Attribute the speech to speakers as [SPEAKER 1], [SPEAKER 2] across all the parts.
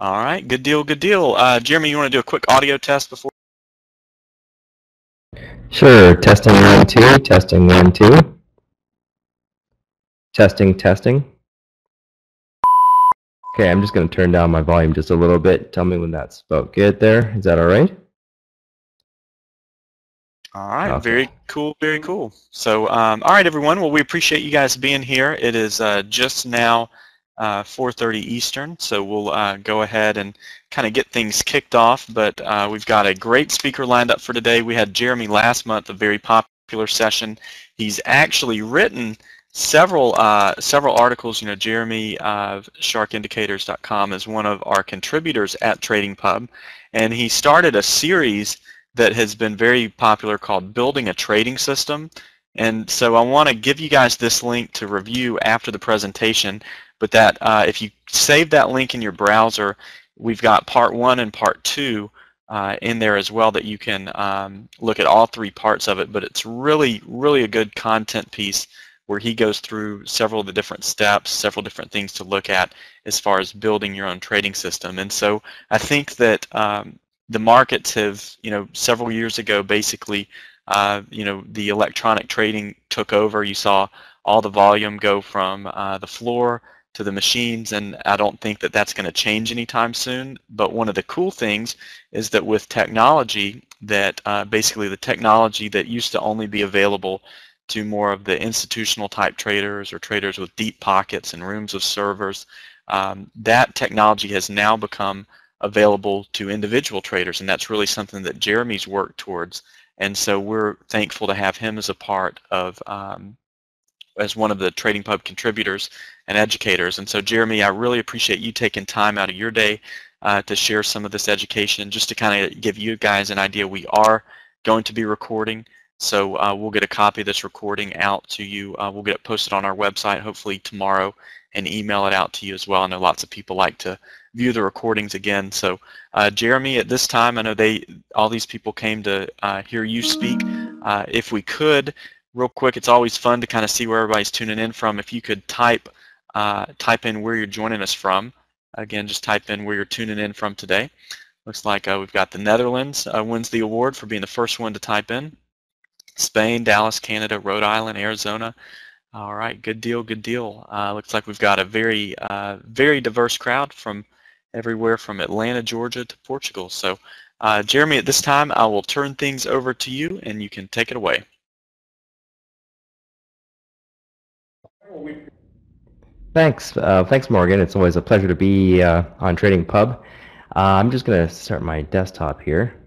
[SPEAKER 1] All right, good deal, good deal. Uh, Jeremy, you want to do a quick audio test before?
[SPEAKER 2] Sure. Testing one, two. Testing one, two. Testing, testing. Okay, I'm just going to turn down my volume just a little bit. Tell me when that's about good there. Is that all right?
[SPEAKER 1] All right, okay. very cool, very cool. So, um, all right, everyone. Well, we appreciate you guys being here. It is uh, just now uh, 4.30 Eastern, so we'll uh, go ahead and kind of get things kicked off, but uh, we've got a great speaker lined up for today. We had Jeremy last month, a very popular session. He's actually written several uh, several articles. You know, Jeremy of SharkIndicators.com is one of our contributors at Trading Pub, and he started a series that has been very popular called Building a Trading System. And so I want to give you guys this link to review after the presentation but that uh, if you save that link in your browser, we've got part one and part two uh, in there as well that you can um, look at all three parts of it. But it's really, really a good content piece where he goes through several of the different steps, several different things to look at as far as building your own trading system. And so I think that um, the markets have, you know, several years ago, basically, uh, you know, the electronic trading took over. You saw all the volume go from uh, the floor to the machines and I don't think that that's going to change anytime soon. But one of the cool things is that with technology that uh, basically the technology that used to only be available to more of the institutional type traders or traders with deep pockets and rooms of servers um, that technology has now become available to individual traders and that's really something that Jeremy's worked towards. And so we're thankful to have him as a part of um, as one of the Trading Pub contributors and educators. And so, Jeremy, I really appreciate you taking time out of your day uh, to share some of this education, just to kind of give you guys an idea. We are going to be recording, so uh, we'll get a copy of this recording out to you. Uh, we'll get it posted on our website hopefully tomorrow and email it out to you as well. I know lots of people like to view the recordings again. So, uh, Jeremy, at this time, I know they all these people came to uh, hear you speak. Uh, if we could, real quick, it's always fun to kind of see where everybody's tuning in from. If you could type uh, type in where you're joining us from. Again, just type in where you're tuning in from today. Looks like uh, we've got the Netherlands uh, wins the award for being the first one to type in. Spain, Dallas, Canada, Rhode Island, Arizona. All right, good deal, good deal. Uh, looks like we've got a very, uh, very diverse crowd from everywhere from Atlanta, Georgia to Portugal. So, uh, Jeremy, at this time, I will turn things over to you and you can take it away.
[SPEAKER 2] Thanks, uh, thanks, Morgan. It's always a pleasure to be uh, on Trading Pub. Uh, I'm just going to start my desktop here,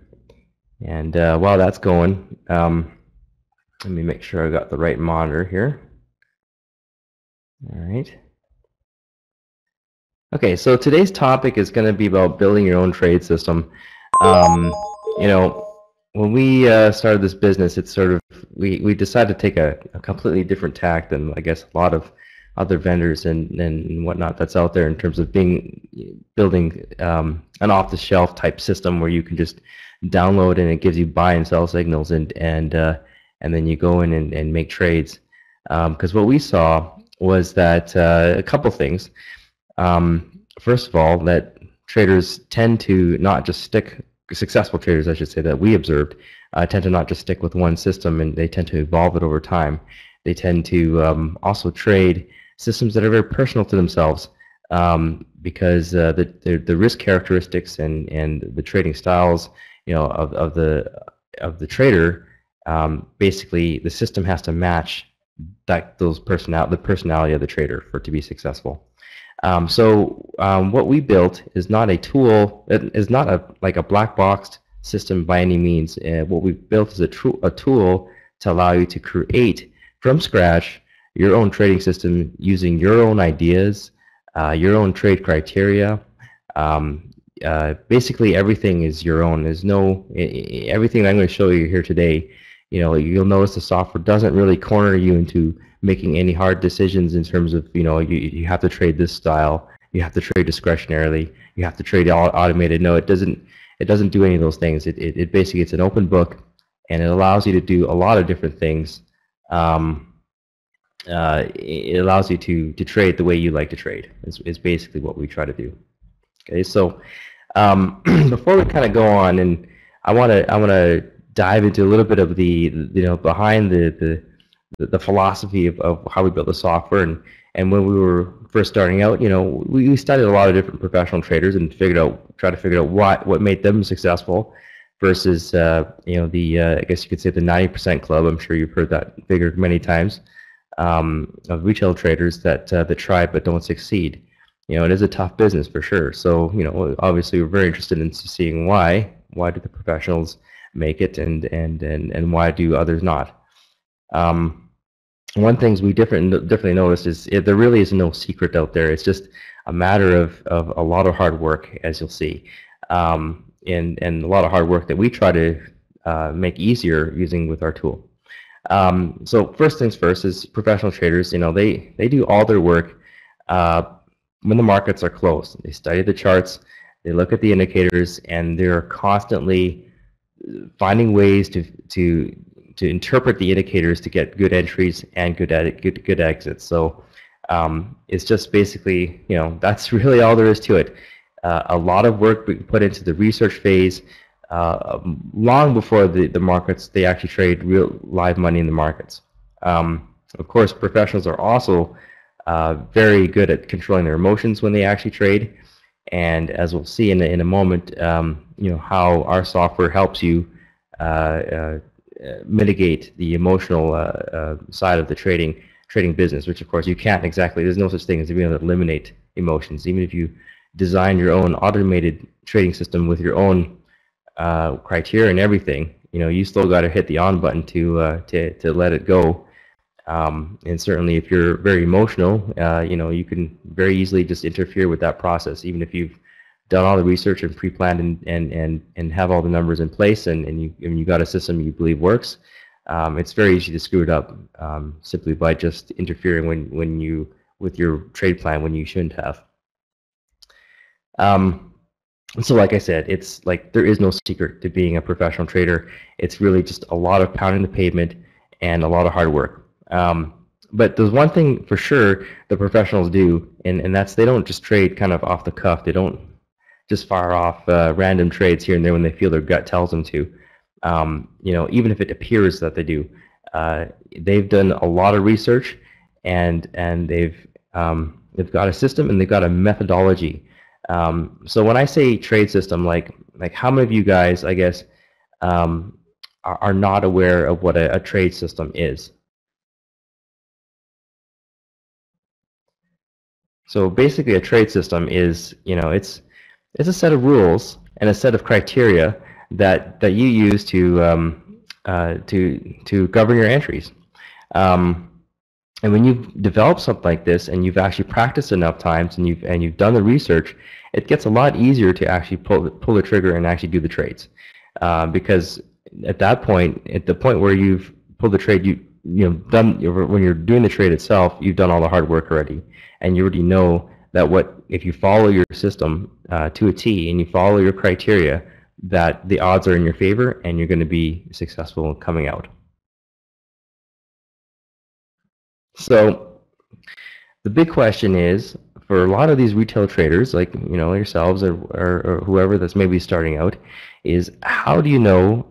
[SPEAKER 2] and uh, while that's going, um, let me make sure I got the right monitor here. All right. Okay, so today's topic is going to be about building your own trade system. Um, you know, when we uh, started this business, it's sort of we we decided to take a, a completely different tack than I guess a lot of other vendors and, and whatnot that's out there in terms of being building um, an off-the-shelf type system where you can just download and it gives you buy and sell signals and and uh, and then you go in and, and make trades. Because um, what we saw was that uh, a couple things. Um, first of all, that traders tend to not just stick successful traders, I should say, that we observed, uh, tend to not just stick with one system and they tend to evolve it over time. They tend to um, also trade systems that are very personal to themselves um, because uh, the, the, the risk characteristics and and the trading styles you know of, of the of the trader um, basically the system has to match that those personal the personality of the trader for it to be successful. Um, so um, what we built is not a tool it is not a like a black boxed system by any means. Uh, what we've built is a, a tool to allow you to create from scratch your own trading system using your own ideas, uh, your own trade criteria. Um, uh, basically, everything is your own. There's no everything I'm going to show you here today. You know, you'll notice the software doesn't really corner you into making any hard decisions in terms of you know you you have to trade this style, you have to trade discretionarily, you have to trade automated. No, it doesn't. It doesn't do any of those things. It it, it basically it's an open book, and it allows you to do a lot of different things. Um, uh, it allows you to to trade the way you like to trade. Is is basically what we try to do. Okay, so um, before we kind of go on, and I want to I want to dive into a little bit of the you know behind the the, the philosophy of, of how we build the software and and when we were first starting out, you know, we, we studied a lot of different professional traders and figured out try to figure out what what made them successful versus uh, you know the uh, I guess you could say the 90% club. I'm sure you've heard that figure many times um, of retail traders that uh, that try but don't succeed. You know, it is a tough business for sure. So you know, obviously we're very interested in seeing why why do the professionals make it and and and and why do others not. Um, one things we different definitely noticed is it, there really is no secret out there. It's just a matter of, of a lot of hard work, as you'll see, um, and and a lot of hard work that we try to uh, make easier using with our tool. Um, so first things first is professional traders. You know they they do all their work uh, when the markets are closed. They study the charts, they look at the indicators, and they're constantly finding ways to to to interpret the indicators to get good entries and good good good exits. So um, it's just basically you know that's really all there is to it. Uh, a lot of work put into the research phase uh, long before the, the markets they actually trade real live money in the markets. Um, of course, professionals are also uh, very good at controlling their emotions when they actually trade. And as we'll see in a, in a moment, um, you know how our software helps you uh, uh, mitigate the emotional uh, side of the trading trading business, which of course you can't exactly. There's no such thing as being able to eliminate emotions. Even if you design your own automated trading system with your own uh, criteria and everything, you know, you still got to hit the on button to uh, to to let it go. Um, and certainly, if you're very emotional, uh, you know, you can very easily just interfere with that process, even if you've done all the research and pre-planned and, and, and, and have all the numbers in place and, and, you, and you got a system you believe works, um, it's very easy to screw it up um, simply by just interfering when, when you with your trade plan when you shouldn't have. Um, so like I said, it's like there is no secret to being a professional trader. It's really just a lot of pounding the pavement and a lot of hard work. Um, but there's one thing for sure the professionals do, and, and that's they don't just trade kind of off the cuff. They don't just fire off uh, random trades here and there when they feel their gut tells them to. Um, you know, even if it appears that they do, uh, they've done a lot of research, and and they've um, they've got a system and they've got a methodology. Um, so when I say trade system, like like how many of you guys, I guess, um, are, are, not aware of what a, a trade system is? So basically, a trade system is you know it's it's a set of rules and a set of criteria that that you use to um, uh, to to govern your entries. Um, and when you've developed something like this and you've actually practiced enough times and you've and you've done the research, it gets a lot easier to actually pull pull the trigger and actually do the trades. Uh, because at that point, at the point where you've pulled the trade, you you know done when you're doing the trade itself, you've done all the hard work already, and you already know that what if you follow your system uh, to a T and you follow your criteria, that the odds are in your favor and you're going to be successful coming out. So the big question is for a lot of these retail traders, like you know yourselves or, or, or whoever that's maybe starting out, is how do you know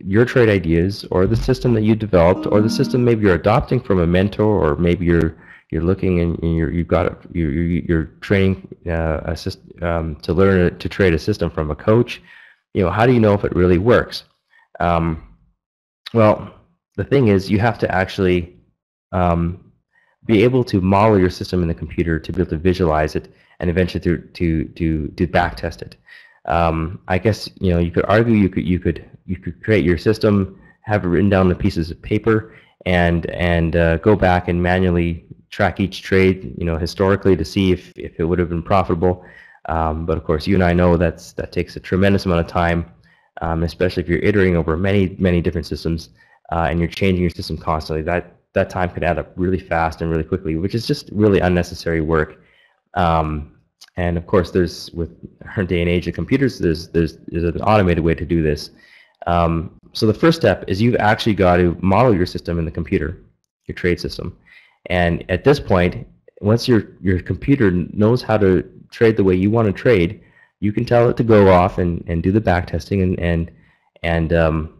[SPEAKER 2] your trade ideas or the system that you developed or the system maybe you're adopting from a mentor or maybe you're you're looking and you're, you've got you're, you're training uh, assist, um, to learn to trade a system from a coach. You know, how do you know if it really works? Um, well, the thing is, you have to actually um, be able to model your system in the computer to be able to visualize it and eventually to to to, to back test it. Um, I guess you know you could argue you could you could you could create your system, have it written down on pieces of paper, and and uh, go back and manually track each trade, you know, historically to see if, if it would have been profitable. Um, but of course, you and I know that's that takes a tremendous amount of time, um, especially if you're iterating over many many different systems uh, and you're changing your system constantly. That that time can add up really fast and really quickly, which is just really unnecessary work. Um, and of course, there's with our day and age of computers, there's there's there's an automated way to do this. Um, so the first step is you've actually got to model your system in the computer, your trade system. And at this point, once your your computer knows how to trade the way you want to trade, you can tell it to go off and, and do the back testing and and and um,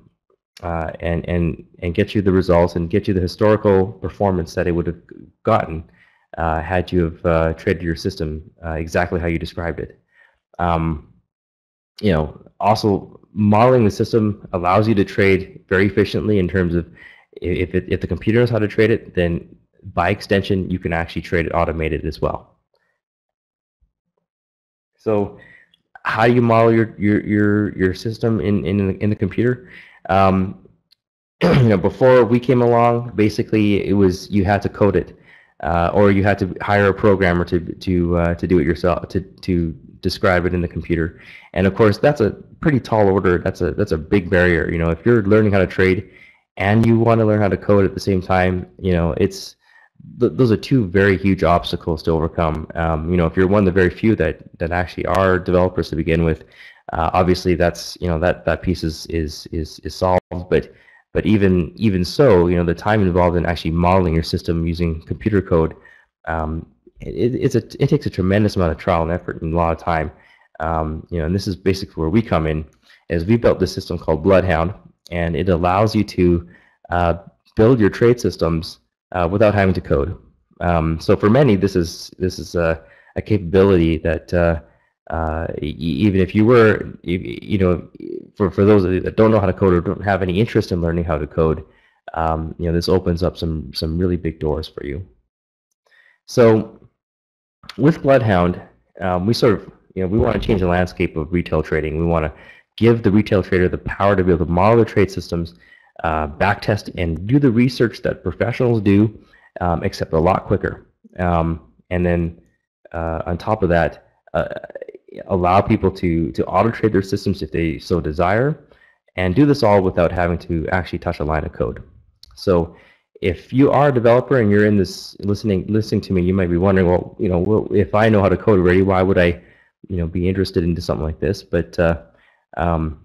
[SPEAKER 2] uh, and and and get you the results and get you the historical performance that it would have gotten uh, had you have uh, traded your system uh, exactly how you described it. Um, you know, also modeling the system allows you to trade very efficiently in terms of if it, if the computer knows how to trade it, then by extension you can actually trade it automated as well. So how do you model your your your, your system in in in the computer? Um, you know, before we came along, basically it was you had to code it, uh, or you had to hire a programmer to to uh, to do it yourself to to describe it in the computer. And of course, that's a pretty tall order. That's a that's a big barrier. You know, if you're learning how to trade and you want to learn how to code at the same time, you know, it's th those are two very huge obstacles to overcome. Um, you know, if you're one of the very few that that actually are developers to begin with, uh, obviously that's you know that that piece is is is is solved. But but even even so, you know, the time involved in actually modeling your system using computer code, um, it, it's a it takes a tremendous amount of trial and effort and a lot of time. Um, you know, and this is basically where we come in, is we built this system called Bloodhound, and it allows you to uh, build your trade systems uh, without having to code. Um, so for many, this is this is a, a capability that uh, uh even if you were, you know, for for those that don't know how to code or don't have any interest in learning how to code, um, you know, this opens up some some really big doors for you. So with Bloodhound, um, we sort of, you know, we want to change the landscape of retail trading. We want to give the retail trader the power to be able to model their trade systems uh, backtest and do the research that professionals do, um, except a lot quicker. Um, and then uh, on top of that, uh, allow people to, to auto trade their systems if they so desire, and do this all without having to actually touch a line of code. So if you are a developer and you're in this listening listening to me, you might be wondering, well, you know, well, if I know how to code already, why would I, you know, be interested into something like this? But uh, um,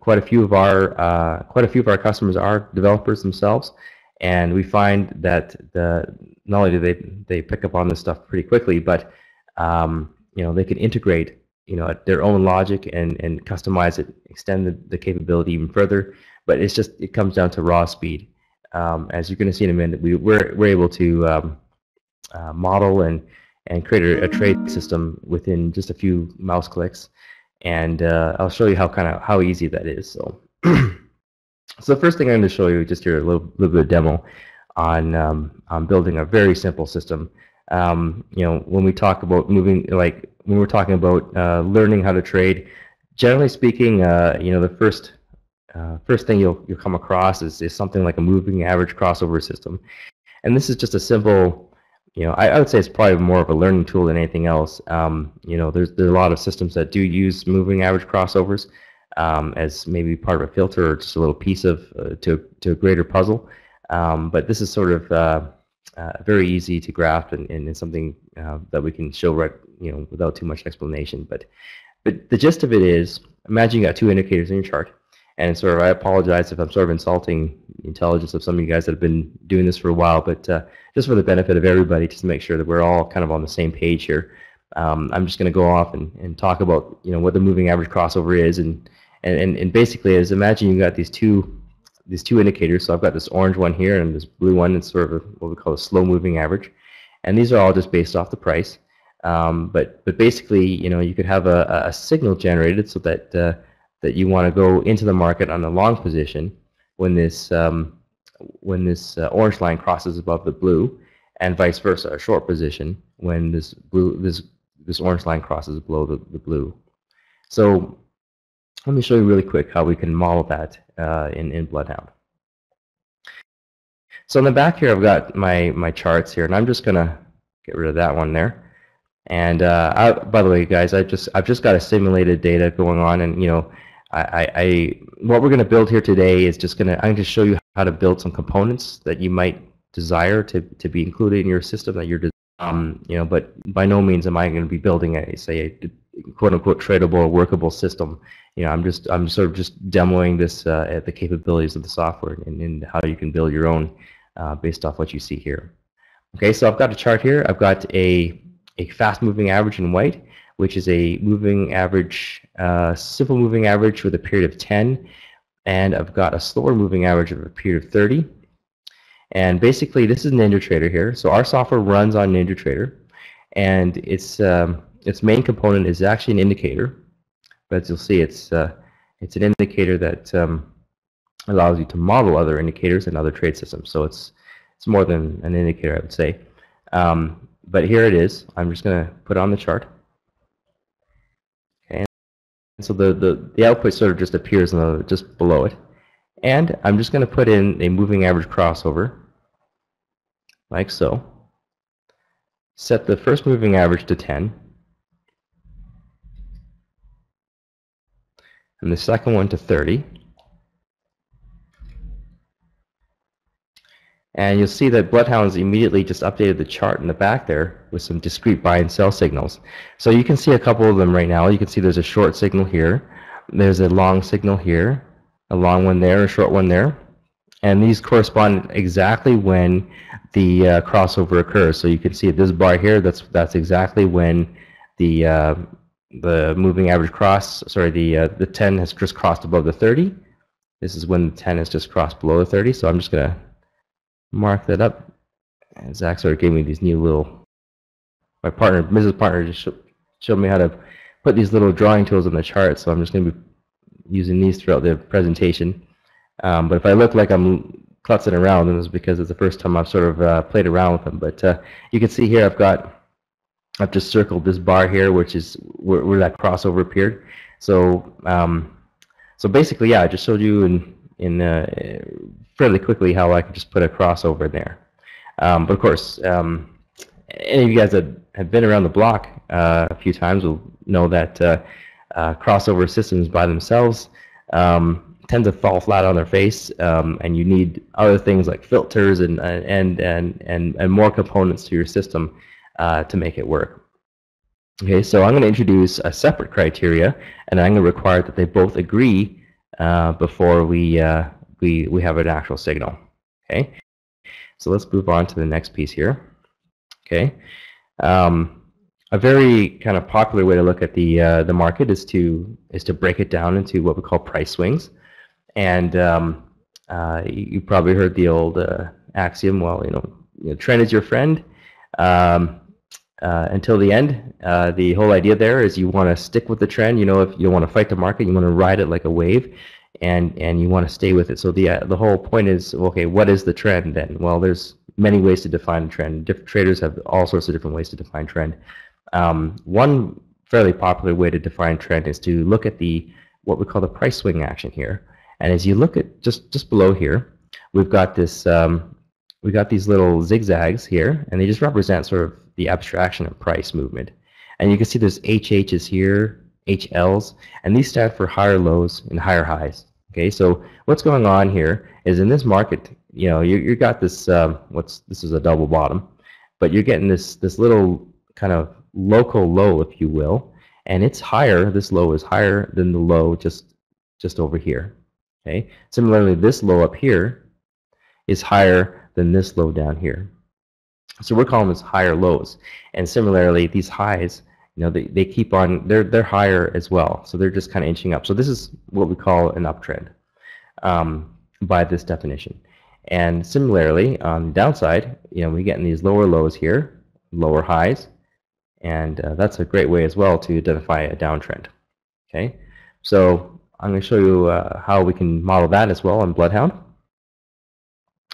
[SPEAKER 2] quite a few of our uh, quite a few of our customers are developers themselves, and we find that the not only do they they pick up on this stuff pretty quickly, but um, you know they can integrate you know at their own logic and and customize it, extend the, the capability even further. But it's just it comes down to raw speed. Um, as you're going to see in a minute, we we're we're able to um, uh, model and and create a, a trade system within just a few mouse clicks and uh, I'll show you how kind of how easy that is. So, so the first thing I'm going to show you just here a little, little bit of demo on um, on building a very simple system. Um, you know, when we talk about moving, like when we're talking about uh, learning how to trade, generally speaking, uh, you know, the first uh, first thing you'll you'll come across is, is something like a moving average crossover system, and this is just a simple you know, I, I, would say it's probably more of a learning tool than anything else. Um, you know, there's there's a lot of systems that do use moving average crossovers um, as maybe part of a filter or just a little piece of uh, to to a greater puzzle. Um, but this is sort of uh, very easy to grasp and, and it's something uh, that we can show right, you know, without too much explanation. But but the gist of it is, imagine you got two indicators in your chart. And sort of, I apologize if I'm sort of insulting intelligence of some of you guys that have been doing this for a while, but uh, just for the benefit of everybody, just to make sure that we're all kind of on the same page here, um, I'm just going to go off and, and talk about you know what the moving average crossover is, and and and basically is imagine you got these two these two indicators. So I've got this orange one here and this blue one. It's sort of a, what we call a slow moving average, and these are all just based off the price. Um, but but basically, you know, you could have a, a signal generated so that uh, that you want to go into the market on a long position when this um, when this uh, orange line crosses above the blue, and vice versa, a short position when this blue this this orange line crosses below the, the blue. So let me show you really quick how we can model that uh, in in Bloodhound. So in the back here, I've got my my charts here, and I'm just gonna get rid of that one there. And uh, I, by the way, guys, I just I've just got a simulated data going on, and you know I, I, what we're going to build here today is just going to, I'm going to show you how to build some components that you might desire to, to be included in your system that you're, um, you know, but by no means am I going to be building a, say, a quote unquote tradable or workable system. You know, I'm just, I'm sort of just demoing this, uh, the capabilities of the software and, and how you can build your own uh, based off what you see here. Okay, so I've got a chart here. I've got a, a fast moving average in white which is a moving average, uh, simple moving average with a period of 10, and I've got a slower moving average of a period of 30. And basically, this is NinjaTrader here. So our software runs on NinjaTrader, and its um, its main component is actually an indicator. But as you'll see, it's uh, it's an indicator that um, allows you to model other indicators and other trade systems. So it's it's more than an indicator, I would say. Um, but here it is. I'm just going to put on the chart. Okay. And so the, the, the output sort of just appears the, just below it. And I'm just going to put in a moving average crossover, like so. Set the first moving average to 10. And the second one to 30. And you'll see that Bloodhounds immediately just updated the chart in the back there with some discrete buy and sell signals. So you can see a couple of them right now. You can see there's a short signal here. There's a long signal here, a long one there, a short one there. And these correspond exactly when the uh, crossover occurs. So you can see this bar here, that's, that's exactly when the, uh, the moving average cross, sorry, the, uh, the 10 has just crossed above the 30. This is when the 10 has just crossed below the 30. So I'm just going to mark that up. And Zach sort of gave me these new little, my partner, Mrs. Partner just showed me how to put these little drawing tools on the chart, so I'm just going to be using these throughout the presentation. Um, but if I look like I'm klutzing around, then it's because it's the first time I've sort of uh, played around with them. But uh, you can see here I've got, I've just circled this bar here, which is where, where that crossover appeared. So, um, so basically, yeah, I just showed you in in uh, fairly quickly how I can just put a crossover there. Um, but of course, um, any of you guys that have been around the block uh, a few times will know that uh, uh, crossover systems by themselves um, tend to fall flat on their face, um, and you need other things like filters and and and and, and more components to your system uh, to make it work. Okay, so I'm going to introduce a separate criteria, and I'm going to require that they both agree uh, before we uh, we, we have an actual signal. Okay, so let's move on to the next piece here. Okay, um, a very kind of popular way to look at the uh, the market is to is to break it down into what we call price swings, and um, uh, you, probably heard the old uh, axiom. Well, you know, you know, trend is your friend. Um, uh, until the end. Uh, the whole idea there is you want to stick with the trend. You know, if you want to fight the market, you want to ride it like a wave and and you want to stay with it. So the uh, the whole point is okay, what is the trend then? Well, there's many ways to define a trend. Different traders have all sorts of different ways to define trend. Um, one fairly popular way to define trend is to look at the what we call the price swing action here. And as you look at just just below here, we've got this um, we got these little zigzags here, and they just represent sort of the abstraction of price movement. And you can see there's HHs here, HLs, and these stand for higher lows and higher highs. Okay, so what's going on here is in this market, you know, you you got this um, what's this is a double bottom, but you're getting this this little kind of local low, if you will, and it's higher. This low is higher than the low just just over here. Okay, similarly, this low up here is higher than this low down here. So we're calling this higher lows, and similarly, these highs you know, they, they keep on, they're, they're higher as well. So they're just kind of inching up. So this is what we call an uptrend um, by this definition. And similarly, on the downside, you know, we get in these lower lows here, lower highs, and uh, that's a great way as well to identify a downtrend. Okay, so I'm going to show you uh, how we can model that as well on Bloodhound.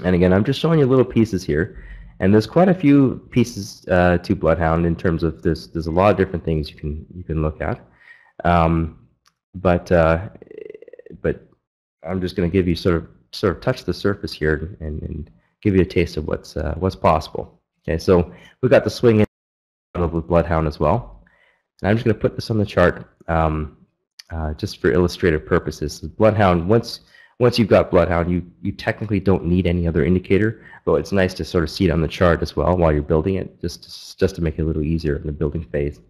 [SPEAKER 2] And again, I'm just showing you little pieces here and there's quite a few pieces uh, to Bloodhound in terms of there's there's a lot of different things you can you can look at. Um, but uh, but I'm just going to give you sort of sort of touch the surface here and, and give you a taste of what's uh, what's possible. Okay, so we've got the swing in with Bloodhound as well. And I'm just going to put this on the chart um, uh, just for illustrative purposes. Bloodhound, once once you've got Bloodhound, you, you technically don't need any other indicator, but it's nice to sort of see it on the chart as well while you're building it, just, just to make it a little easier in the building phase.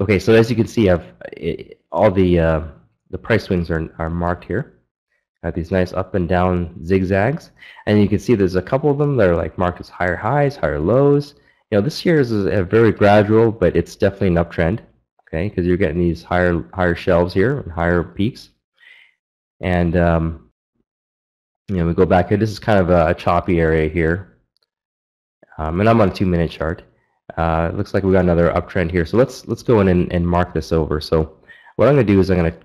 [SPEAKER 2] Okay, so as you can see, I've it, all the uh, the price swings are, are marked here. These nice up and down zigzags, and you can see there's a couple of them that are like marked as higher highs, higher lows. You know, this here is a very gradual, but it's definitely an uptrend. okay, because you're getting these higher higher shelves here and higher peaks. And um, you know, we go back here. This is kind of a, a choppy area here, um, and I'm on a two-minute chart. Uh, it looks like we got another uptrend here. So let's let's go in and, and mark this over. So what I'm going to do is I'm going to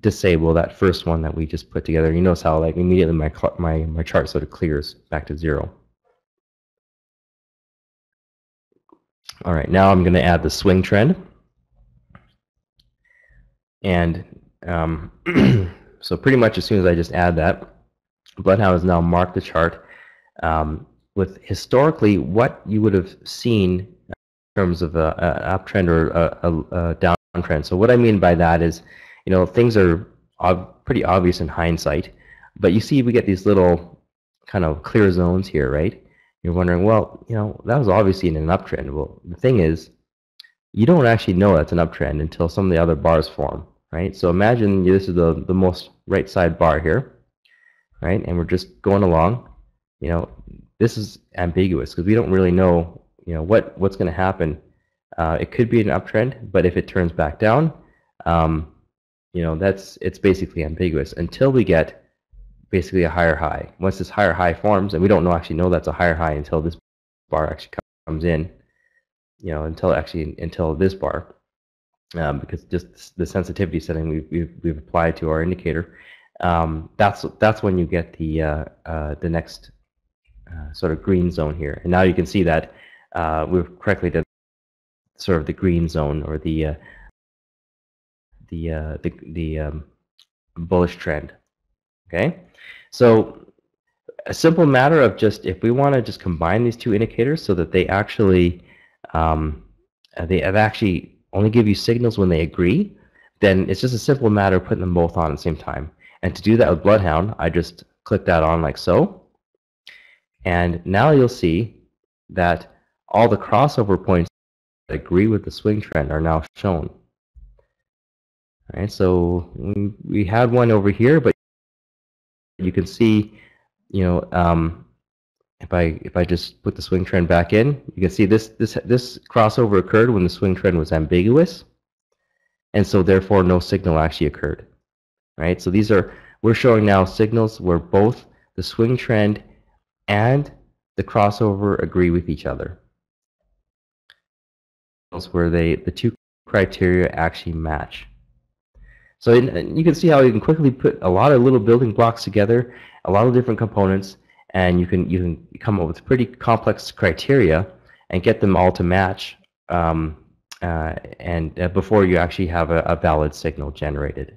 [SPEAKER 2] disable that first one that we just put together. You notice how like immediately my my my chart sort of clears back to zero. All right, now I'm going to add the swing trend. And um, so pretty much as soon as I just add that, Bloodhound has now marked the chart um, with historically what you would have seen in terms of an uptrend or a, a, a downtrend. So what I mean by that is, you know, things are ob pretty obvious in hindsight, but you see we get these little kind of clear zones here, right? You're wondering, well, you know, that was obviously in an uptrend. Well, the thing is, you don't actually know that's an uptrend until some of the other bars form, right? So imagine this is the, the most right side bar here, right? And we're just going along. You know, this is ambiguous because we don't really know, you know, what, what's going to happen. Uh, it could be an uptrend, but if it turns back down, um, you know, that's it's basically ambiguous until we get basically a higher high. Once this higher high forms, and we don't know actually know that's a higher high until this bar actually comes in, you know, until actually until this bar, um, because just the sensitivity setting we've, we've, we've applied to our indicator, um, that's that's when you get the uh, uh, the next uh, sort of green zone here. And now you can see that uh, we've correctly done sort of the green zone or the uh, the uh, the the um, bullish trend. Okay, so a simple matter of just if we want to just combine these two indicators so that they actually um, they have actually only give you signals when they agree, then it's just a simple matter of putting them both on at the same time. And to do that with Bloodhound, I just click that on like so. And now you'll see that all the crossover points that agree with the swing trend are now shown. All right, so we had one over here, but you can see, you know, um, if I if I just put the swing trend back in, you can see this this this crossover occurred when the swing trend was ambiguous, and so therefore no signal actually occurred. Right. So these are we're showing now signals where both the swing trend and the crossover agree with each other. Where they the two criteria actually match. So in, you can see how you can quickly put a lot of little building blocks together, a lot of different components, and you can you can come up with pretty complex criteria and get them all to match um, uh, and uh, before you actually have a, a, valid signal generated.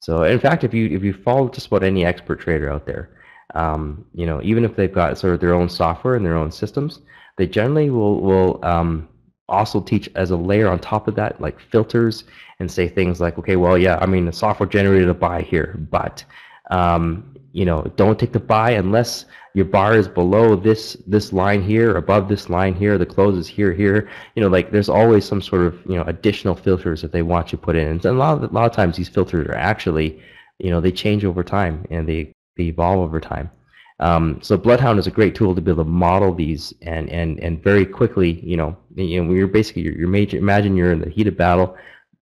[SPEAKER 2] So in fact, if you if you follow just about any expert trader out there, um, you know even if they've got sort of their own software and their own systems, they generally will will um, also teach as a layer on top of that, like filters, and say things like, okay, well, yeah, I mean, the software generated a buy here, but um, you know, don't take the buy unless your bar is below this this line here, above this line here, the close is here, here. You know, like there's always some sort of you know additional filters that they want you to put in, and a lot of, a lot of times these filters are actually, you know, they change over time and they they evolve over time. Um, so Bloodhound is a great tool to be able to model these and and and very quickly, you know, you know, you're basically you're, you're major. Imagine you're in the heat of battle.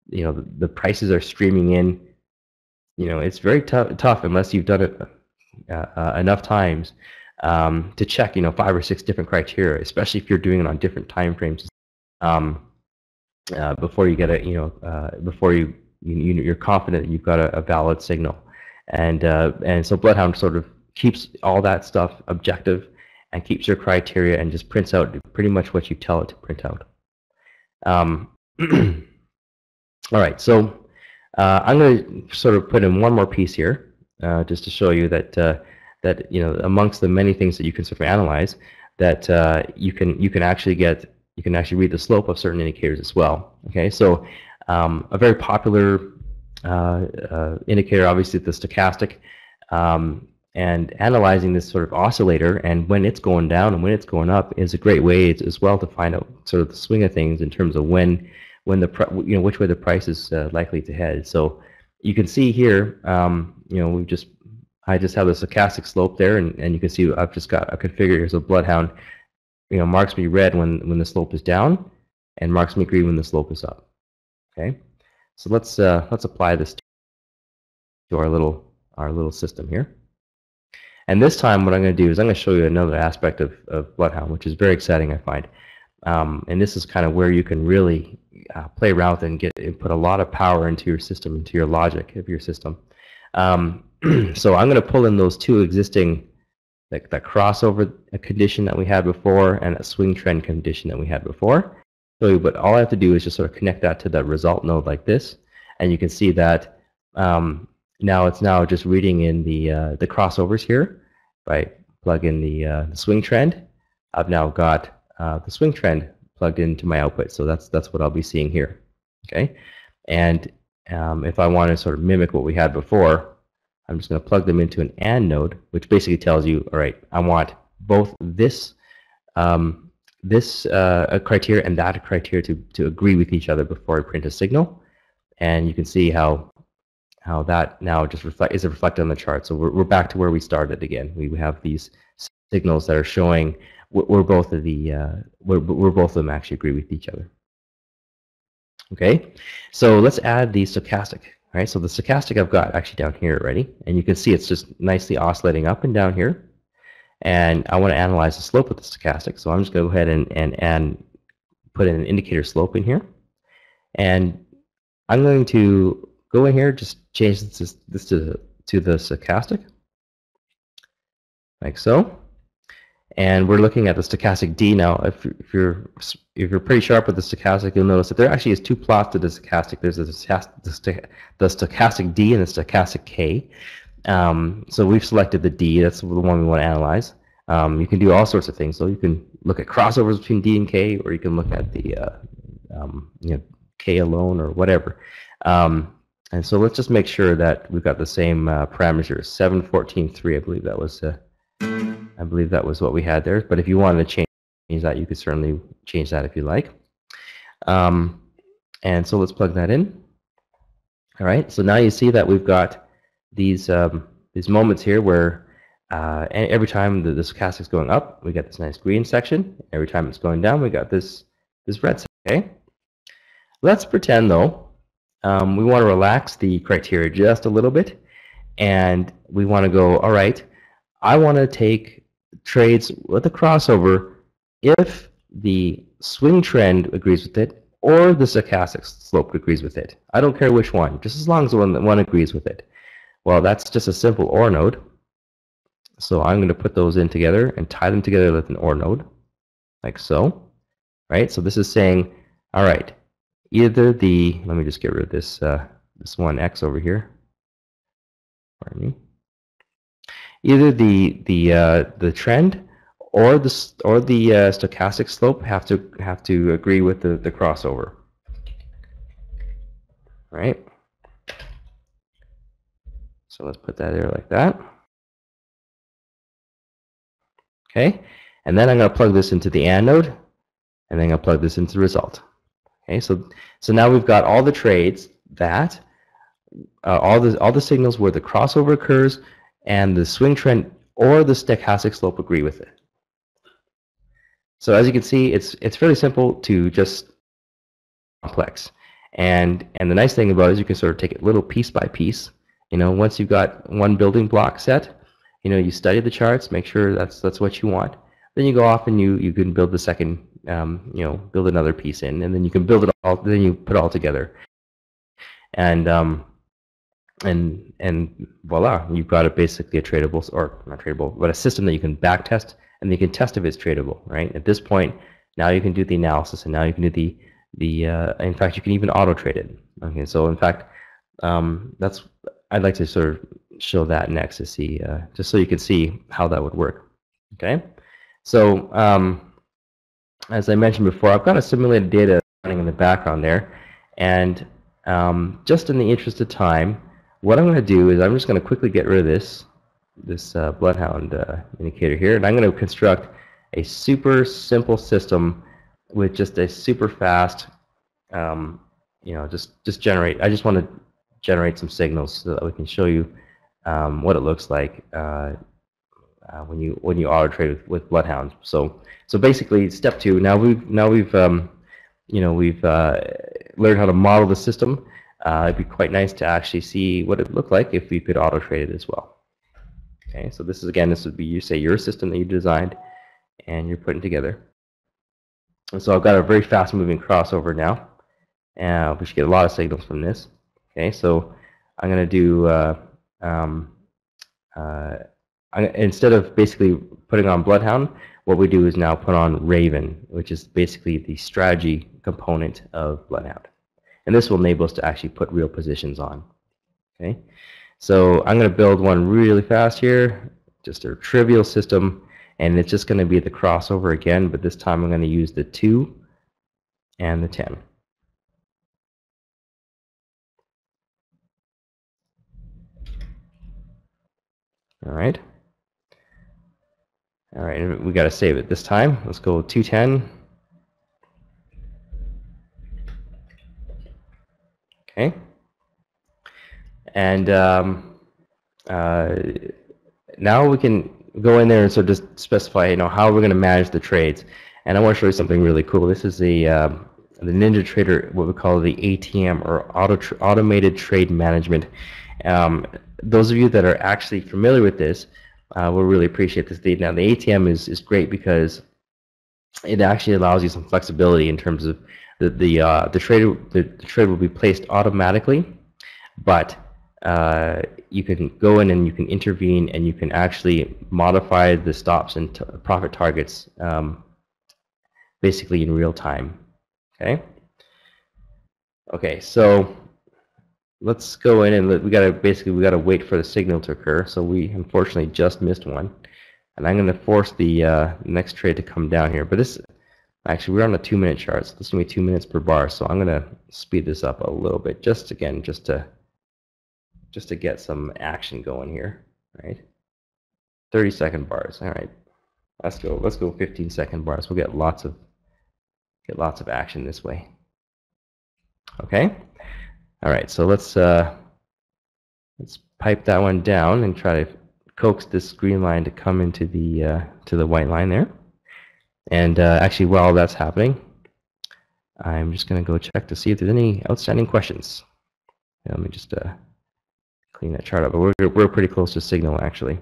[SPEAKER 2] You know, the, the prices are streaming in. You know, it's very tough tough unless you've done it uh, uh, enough times um, to check. You know, five or six different criteria, especially if you're doing it on different time frames. Um, uh, before you get a, you know, uh, before you, you you're confident that you've got a, a valid signal, and uh, and so Bloodhound sort of keeps all that stuff objective and keeps your criteria and just prints out pretty much what you tell it to print out. Um, all right, so uh, I'm going to sort of put in one more piece here uh, just to show you that uh, that you know amongst the many things that you can sort of analyze that uh, you can you can actually get you can actually read the slope of certain indicators as well. Okay, so um, a very popular uh, uh, indicator, obviously, the stochastic. Um, and analyzing this sort of oscillator and when it's going down and when it's going up is a great way as well to find out sort of the swing of things in terms of when when the you know which way the price is uh, likely to head. So you can see here, um, you know, we've just I just have the stochastic slope there, and, and you can see I've just got a configure here. So Bloodhound, you know, marks me red when when the slope is down, and marks me green when the slope is up. Okay, so let's uh, let's apply this to our little our little system here. And this time, what I'm going to do is I'm going to show you another aspect of, of Bloodhound, which is very exciting, I find. Um, and this is kind of where you can really uh, play around and get and put a lot of power into your system, into your logic of your system. Um, so I'm going to pull in those two existing, like that crossover condition that we had before and a swing trend condition that we had before. So but all I have to do is just sort of connect that to the result node like this, and you can see that um, now it's now just reading in the uh, the crossovers here. I plug in the, uh, the swing trend, I've now got uh, the swing trend plugged into my output. So that's that's what I'll be seeing here. Okay, and um, if I want to sort of mimic what we had before, I'm just going to plug them into an AND node, which basically tells you, all right, I want both this um, this uh, criteria and that criteria to, to agree with each other before I print a signal. And you can see how how that now just reflect is reflected on the chart. So we're, we're back to where we started again. We have these signals that are showing we're, both of the uh, we're, we're both of them actually agree with each other. Okay, so let's add the stochastic. Right, so the stochastic I've got actually down here already, and you can see it's just nicely oscillating up and down here. And I want to analyze the slope of the stochastic, so I'm just going to go ahead and, and, and put an indicator slope in here. And I'm going to go in here, just change this, this to, to the stochastic, like so. And we're looking at the stochastic D now. If, if you're if you're pretty sharp with the stochastic, you'll notice that there actually is two plots to the stochastic. There's the, the, the stochastic D and the stochastic K. Um, so we've selected the D. That's the one we want to analyze. Um, you can do all sorts of things. So you can look at crossovers between D and K, or you can look at the uh, um, you know K alone or whatever. Um, and so let's just make sure that we've got the same uh, parameters. 714.3, I believe that was. Uh, I believe that was what we had there. But if you wanted to change that, you could certainly change that if you like. Um, and so let's plug that in. All right. So now you see that we've got these um, these moments here where uh, every time the, the stochastic is going up, we get this nice green section. Every time it's going down, we got this this red section. Okay. Let's pretend though um, we want to relax the criteria just a little bit, and we want to go. All right. I want to take trades with a crossover if the swing trend agrees with it or the stochastic slope agrees with it. I don't care which one, just as long as one, one agrees with it. Well, that's just a simple OR node. So I'm going to put those in together and tie them together with an OR node, like so. Right? So this is saying, all right, either the, let me just get rid of this, uh, this one X over here. Pardon me either the the uh, the trend or the or the uh, stochastic slope have to have to agree with the the crossover. Right. So let's put that there like that. Okay, and then I'm going to plug this into the AND node, and then I'm going to plug this into the result. Okay, so so now we've got all the trades that uh, all the all the signals where the crossover occurs and the swing trend or the stochastic slope agree with it. So as you can see, it's it's fairly simple to just complex. And and the nice thing about it is you can sort of take it little piece by piece. You know, once you've got one building block set, you know, you study the charts, make sure that's that's what you want. Then you go off and you you can build the second, um, you know, build another piece in, and then you can build it all. Then you put it all together. And um, and and voila, you've got a basically a tradable or not tradable, but a system that you can back test and you can test if it's tradable, right? At this point, now you can do the analysis and now you can do the the uh, in fact you can even auto trade it. Okay, so in fact, um, that's I'd like to sort of show that next to see uh, just so you can see how that would work. Okay, so um, as I mentioned before, I've got a simulated data running in the background there, and um, just in the interest of time, what I'm going to do is I'm just going to quickly get rid of this this uh, bloodhound uh, indicator here, and I'm going to construct a super simple system with just a super fast, um, you know, just just generate. I just want to generate some signals so that we can show you um, what it looks like uh, uh when you when you auto trade with, with. So so basically, step two. Now we've now we've um, you know we've uh, learn how to model the system, uh, it'd be quite nice to actually see what it looked like if we could auto trade it as well. Okay, so this is again, this would be you say your system that you designed and you're putting together. And so I've got a very fast moving crossover now. Uh, we should get a lot of signals from this. Okay, so I'm going to do, uh, um, uh, instead of basically putting on Bloodhound, what we do is now put on Raven, which is basically the strategy component of Bloodhound. And this will enable us to actually put real positions on. Okay, so I'm going to build one really fast here, just a trivial system and it's just going to be the crossover again, but this time I'm going to use the 2 and the 10. All right. All right, we got to save it this time. Let's go 210. Okay. And um, uh, now we can go in there and sort of just specify, you know, how we're going to manage the trades. And I want to show you something really cool. This is the um, the NinjaTrader, what we call the ATM or auto tra automated trade management. Um, those of you that are actually familiar with this uh, will really appreciate this. Now the ATM is is great because it actually allows you some flexibility in terms of the the uh, the trade the, the trade will be placed automatically, but uh, you can go in and you can intervene and you can actually modify the stops and profit targets um, basically in real time. Okay. Okay, so let's go in and we gotta basically we gotta wait for the signal to occur. So we unfortunately just missed one, and I'm gonna force the uh, next trade to come down here. But this actually we're on a two-minute chart, so this is gonna be two minutes per bar. So I'm gonna speed this up a little bit, just again, just to just to get some action going here, right? 30 second bars. All right. Let's go. Let's go 15 second bars. We'll get lots of get lots of action this way. Okay. All right. So let's uh, let's pipe that one down and try to coax this green line to come into the uh, to the white line there. And uh, actually, while that's happening, I'm just going to go check to see if there's any outstanding questions. Let me just uh, clean that chart up. But we're, we're pretty close to signal, actually.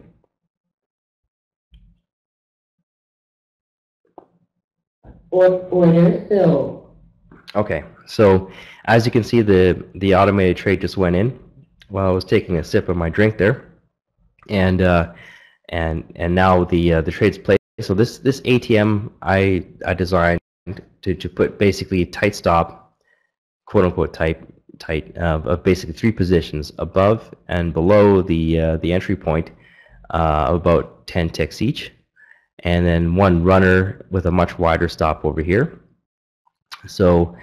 [SPEAKER 3] Order fill.
[SPEAKER 2] Okay, so as you can see, the, the automated trade just went in while I was taking a sip of my drink there. And uh, and and now the uh, the trade's placed. So this this ATM I I designed to, to put basically tight stop, quote unquote type tight uh, of basically three positions above and below the uh, the entry point uh, of about 10 ticks each. And then one runner with a much wider stop over here. So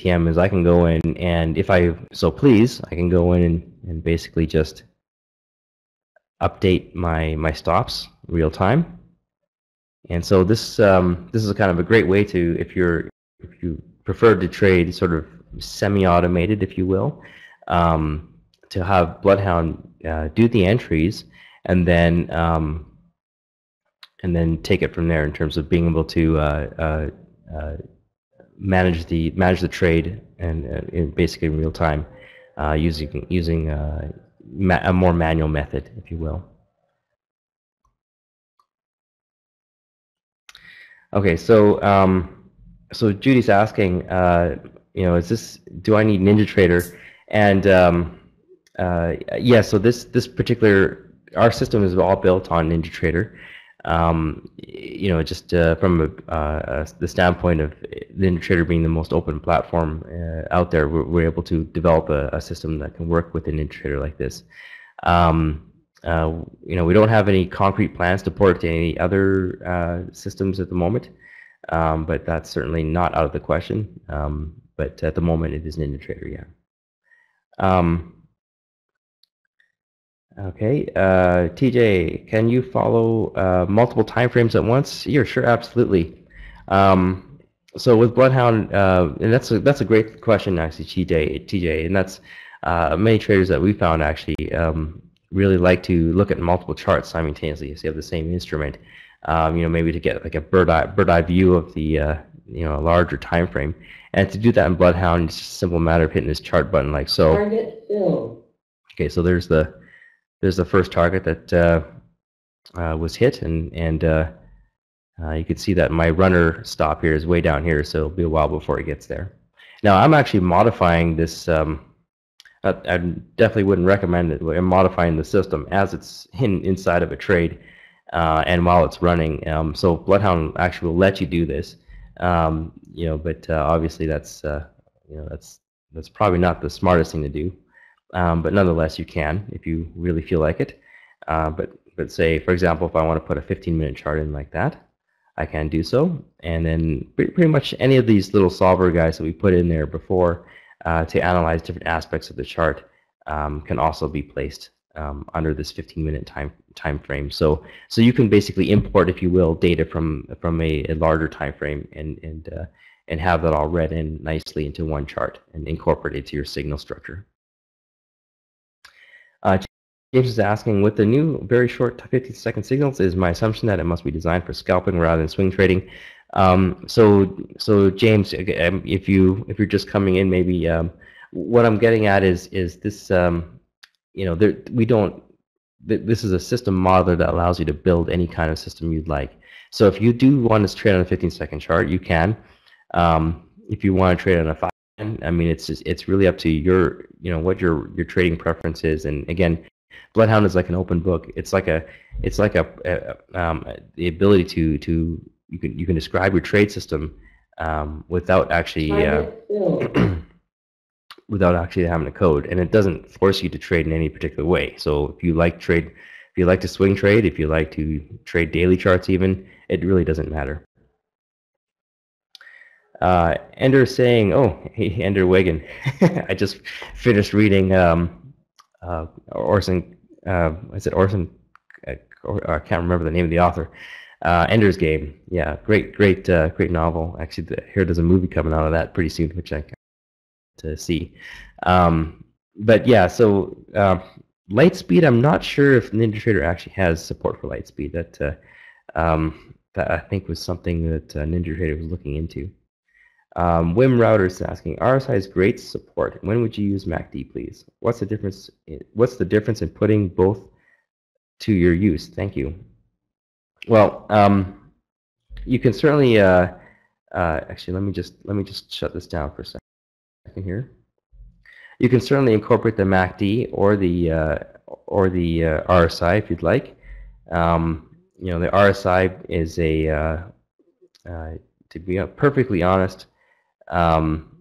[SPEAKER 2] ATM is I can go in and if I so please I can go in and, and basically just update my my stops real time and so this um, this is kind of a great way to if you're if you prefer to trade sort of semi-automated, if you will, um, to have Bloodhound uh, do the entries and then um, and then take it from there in terms of being able to uh, uh, uh manage the manage the trade and uh, in basically in real time uh, using using a more manual method, if you will. Okay, so um, so Judy's asking, you know, is this, do I need NinjaTrader? And um, uh, yeah, so this, this particular, our system is all built on NinjaTrader. Um, you know, just uh, from a, uh, the standpoint of NinjaTrader being the most open platform uh, out there, we're, we're, able to develop a, a, system that can work with an NinjaTrader like this. Um, uh, you know, we don't have any concrete plans to port to any other uh, systems at the moment, um, but that's certainly not out of the question. Um, but at the moment it is NinjaTrader, yeah. Um, okay, uh, TJ, can you follow uh, multiple timeframes at once? Yeah, sure, absolutely. Um, so with Bloodhound, uh, and that's a, that's a great question actually, TJ, TJ, and that's uh, many traders that we found actually um, really like to look at multiple charts simultaneously. So you have the same instrument, um, you know, maybe to get like a bird eye bird eye view of the uh, you know a larger time frame. And to do that in Bloodhound, it's just a simple matter of hitting this chart button like so.
[SPEAKER 3] Target filled.
[SPEAKER 2] Okay, so there's the there's the first target that uh, uh, was hit, and and uh, uh, you can see that my runner stop here is way down here, so it'll be a while before it gets there. Now I'm actually modifying this. Um, I, I definitely wouldn't recommend it. I'm modifying the system as it's in, inside of a trade, uh, and while it's running. Um, so Bloodhound actually will let you do this, um, you know, but uh, obviously that's uh, you know that's that's probably not the smartest thing to do. Um, but nonetheless, you can if you really feel like it. Uh, but but say, for example, if I want to put a 15-minute chart in like that, I can do so. And then pretty, pretty much any of these little solver guys that we put in there before uh, to analyze different aspects of the chart um, can also be placed um, under this 15-minute time time frame. So so you can basically import, if you will, data from from a, a larger time frame and and uh, and have that all read in nicely into one chart and incorporate it to your signal structure. Uh, James is asking, with the new very short 50 second signals, is my assumption that it must be designed for scalping rather than swing trading. Um, so, so James, um, if you if you're just coming in, maybe um, what I'm getting at is is this, um, you know, there, we don't. This is a system modeler that allows you to build any kind of system you'd like. So if you do want to trade on a 15 second chart, you can. Um, if you want to trade on a five, I mean, it's just, it's really up to your, you know, what your your trading preference is. And again, Bloodhound is like an open book. It's like a, it's like a, a um, the ability to to you can you can describe your trade system um, without actually uh, without actually having a code, and it doesn't force you to trade in any particular way. So if you like trade, if you like to swing trade, if you like to trade daily charts, even it really doesn't matter. Uh, Ender is saying, "Oh, hey, Ender Wiggin, I just finished reading um, uh, Orson. Uh, is it Orson? I can't remember the name of the author. Uh, Ender's Game. Yeah, great, great, uh, great novel. Actually, the, here there's a movie coming out of that pretty soon, which I to see. Um, but yeah, so uh, Lightspeed. I'm not sure if NinjaTrader actually has support for Lightspeed. That uh, um, that I think was something that uh, NinjaTrader was looking into. Um, Wim Router is asking, RSI has great support. When would you use MACD, please? What's the difference? In, what's the difference in putting both to your use? Thank you. Well, um, you can certainly. Uh, uh, actually, let me just let me just shut this down for a second here. You can certainly incorporate the MACD or the uh, or the uh, RSI if you'd like. Um, you know, the RSI is a uh, uh, to be perfectly honest. Um,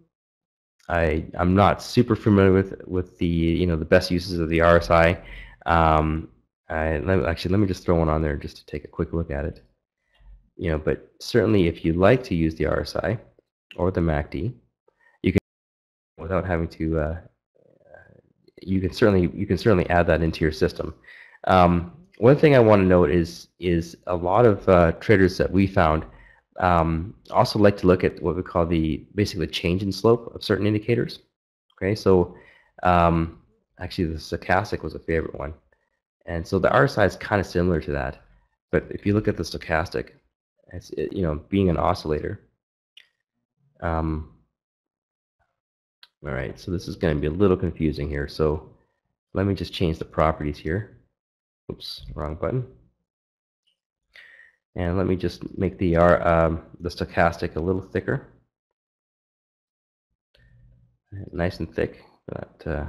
[SPEAKER 2] I I'm not super familiar with with the you know the best uses of the RSI. Um, Let, actually, let me just throw one on there just to take a quick look at it. You know, but certainly if you like to use the RSI or the MACD, you can without having to. Uh, you can certainly you can certainly add that into your system. Um, one thing I want to note is is a lot of uh, traders that we found um, also like to look at what we call the basically the change in slope of certain indicators. Okay, so um, actually the stochastic was a favorite one, and so the RSI is kind of similar to that. But if you look at the stochastic, it's it, you know being an oscillator. Um, all right, so this is going to be a little confusing here. So let me just change the properties here. Oops, wrong button. And let me just make the, R, um, the stochastic a little thicker. Nice and thick, that, uh,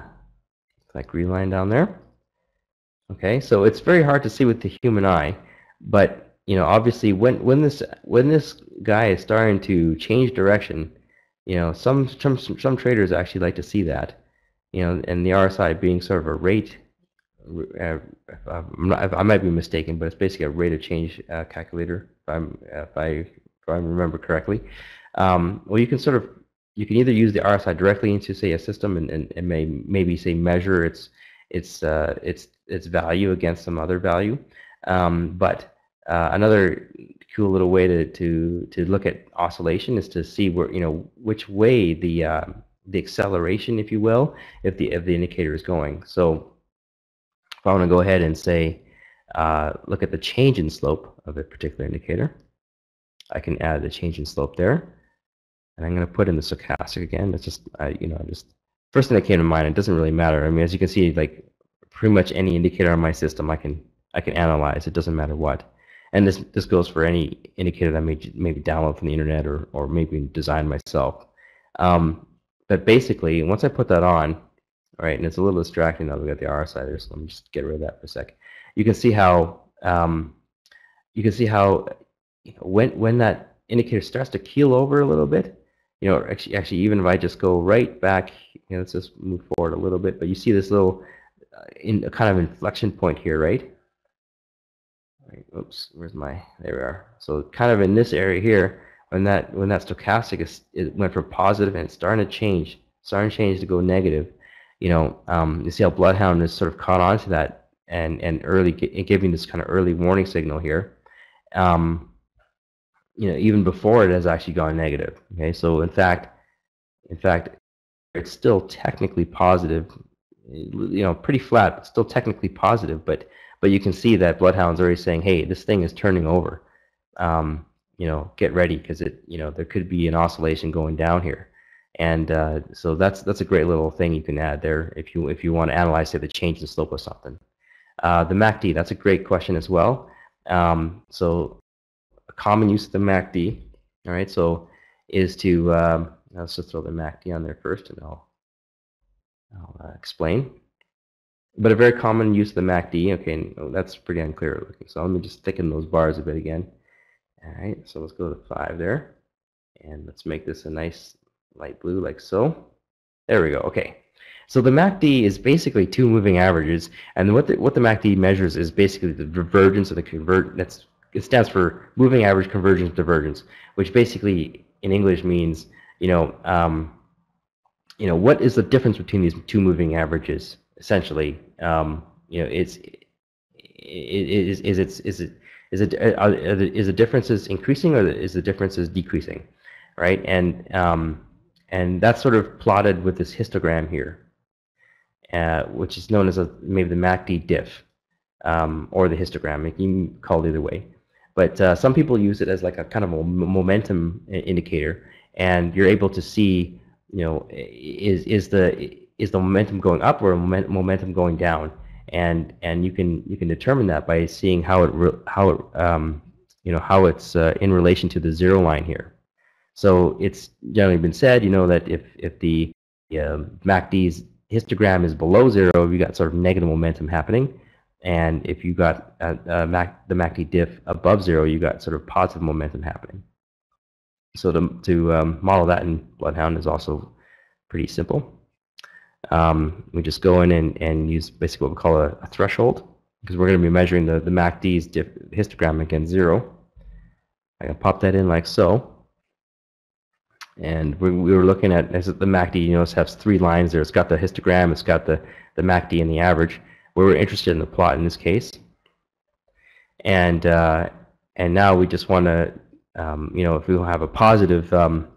[SPEAKER 2] that green line down there. Okay, so it's very hard to see with the human eye, but you know, obviously, when when this when this guy is starting to change direction, you know, some some some traders actually like to see that, you know, and the RSI being sort of a rate uh, not, i might be mistaken, but it's basically a rate of change uh, calculator, if, I'm, if, I, if I remember correctly. Um, well, you can sort of, you can either use the RSI directly into, say, a system and, and, and may, maybe, say, measure its, its, uh, its, its value against some other value. Um, but uh, another cool little way to, to, to look at oscillation is to see where, you know, which way the, uh, the acceleration, if you will, if the, if the indicator is going. So if I want to go ahead and say, uh, look at the change in slope of a particular indicator, I can add the change in slope there. And I'm going to put in the stochastic again. It's just, you know, just first thing that came to mind. It doesn't really matter. I mean, as you can see, like pretty much any indicator on my system, I can I can analyze. It doesn't matter what. And this this goes for any indicator that I may maybe download from the internet or or maybe design myself. Um, but basically, once I put that on, right, and it's a little distracting now we got the RSI there, so let me just get rid of that for a sec. You can see how um, you can see how when when that indicator starts to keel over a little bit, you know, actually, actually, even if I just go right back, you know, let's just move forward a little bit, but you see this little in a kind of inflection point here, right? Right. Oops. Where's my? There we are. So kind of in this area here, when that when that stochastic is it went from positive and it's starting to change, starting to change to go negative. You know, um, you see how Bloodhound is sort of caught on to that and and early giving this kind of early warning signal here. Um, you know, even before it has actually gone negative. Okay, so in fact, in fact, it's still technically positive. You know, pretty flat, but still technically positive. But but you can see that Bloodhound's already saying, hey, this thing is turning over. Um, you know, get ready because it, you know, there could be an oscillation going down here. And uh, so that's that's a great little thing you can add there if you if you want to analyze say the change in slope of something. Uh, the MACD, that's a great question as well. Um, so a common use of the MACD, all right, so is to um, let's just throw the MACD on there first, and I'll I'll uh, explain. But a very common use of the MACD, okay, oh, that's pretty unclear looking. So let me just thicken those bars a bit again. All right, so let's go to 5 there. And let's make this a nice light blue like so. There we go, okay. So the MACD is basically two moving averages, and what the, what the MACD measures is basically the divergence of the convert. That's it stands for moving average convergence divergence, which basically in English means you know um, you know what is the difference between these two moving averages essentially um, you know, it's is is it is it is it are, is the differences increasing or is the differences decreasing, right? And um, and that's sort of plotted with this histogram here, uh, which is known as a, maybe the MACD diff um, or the histogram. You can call it either way. But uh, some people use it as like a kind of a momentum indicator, and you're able to see, you know, is is the is the momentum going up or momentum going down? And and you can you can determine that by seeing how it how it um, you know how it's uh, in relation to the zero line here. So it's generally been said, you know, that if if the uh, MACD's histogram is below zero, you got sort of negative momentum happening, and if you got uh, uh, Mac, the MACD diff above zero, you got sort of positive momentum happening. So to to um, model that in Bloodhound is also pretty simple. Um, we just go in and, and use basically what we call a, a threshold because we're going to be measuring the, the MACD's histogram against zero. I can pop that in like so. And we, we were looking at as the MACD, you it has three lines there. It's got the histogram, it's got the, the MACD and the average. We were interested in the plot in this case. And, uh, and now we just want to, um, you know, if we have a positive um,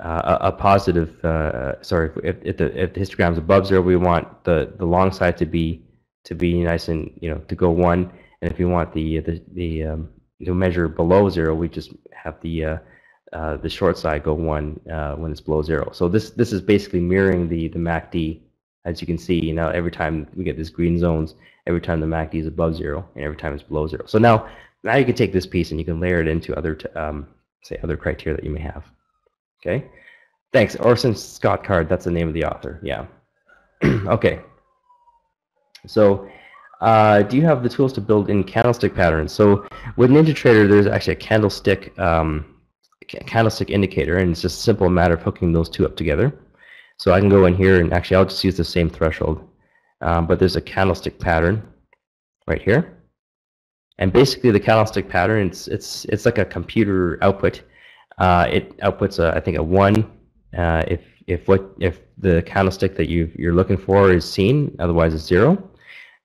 [SPEAKER 2] uh, a, positive, uh, sorry, if, if, the, if the histogram is above zero, we want the, the long side to be to be nice and you know to go one, and if we want the the, the um, to measure below zero, we just have the uh, uh, the short side go one uh, when it's below zero. So this this is basically mirroring the the MACD, as you can see. You know, every time we get these green zones, every time the MACD is above zero, and every time it's below zero. So now now you can take this piece and you can layer it into other um, say other criteria that you may have. Okay. Thanks. Orson Scott Card. That's the name of the author. Yeah. okay. So, uh, do you have the tools to build in candlestick patterns? So, with NinjaTrader, there's actually a candlestick um, candlestick indicator, and it's just a simple matter of hooking those two up together. So I can go in here, and actually, I'll just use the same threshold. Um, but there's a candlestick pattern right here. And basically, the candlestick pattern, it's it's it's like a computer output uh, it outputs a, I think a one uh, if if what if the candlestick that you you're looking for is seen, otherwise it's zero.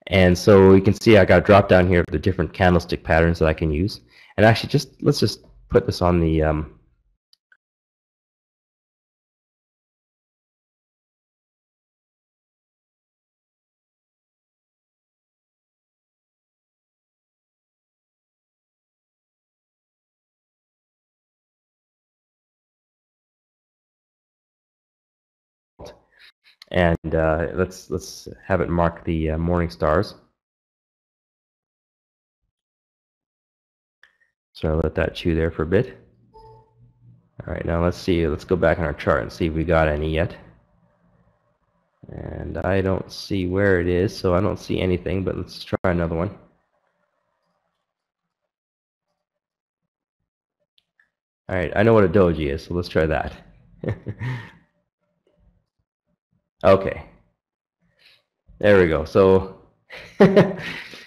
[SPEAKER 2] And so you can see I got a drop down here of the different candlestick patterns that I can use. And actually, just let's just put this on the um, and uh, let's let's have it mark the uh, morning stars. So I'll let that chew there for a bit. All right, now let's see. Let's go back on our chart and see if we got any yet. And I don't see where it is, so I don't see anything, but let's try another one. All right, I know what a doji is, so let's try that. okay. There we go. So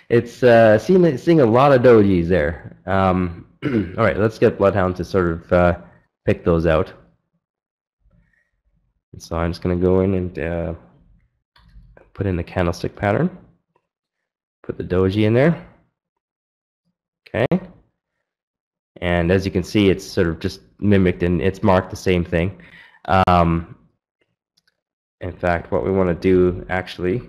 [SPEAKER 2] it's uh, seeing, seeing a lot of dojis there. Um, all right, let's get Bloodhound to sort of uh, pick those out. And so I'm just going to go in and uh, put in the candlestick pattern. Put the doji in there. Okay. And as you can see, it's sort of just mimicked and it's marked the same thing. Um, in fact, what we want to do actually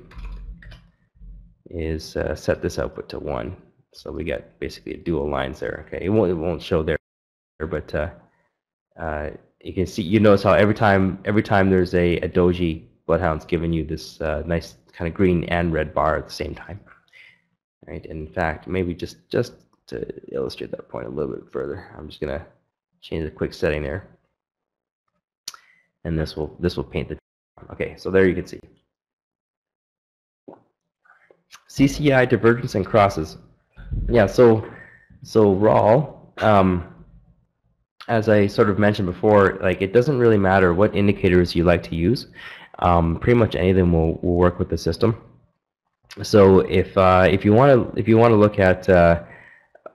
[SPEAKER 2] is uh, set this output to 1. So we get basically a dual lines there. Okay, it won't, it won't show there, but uh, uh, you can see, you notice how every time every time there's a, a doji, Bloodhound's giving you this uh, nice kind of green and red bar at the same time. Right. In fact, maybe just just to illustrate that point a little bit further, I'm just gonna change the quick setting there, and this will this will paint the. Okay, so there you can see. CCI divergence and crosses. Yeah, so so raw. Um, as I sort of mentioned before, like it doesn't really matter what indicators you like to use. Um, pretty much any of them will, will work with the system. So if uh, if you want to if you want to look at uh,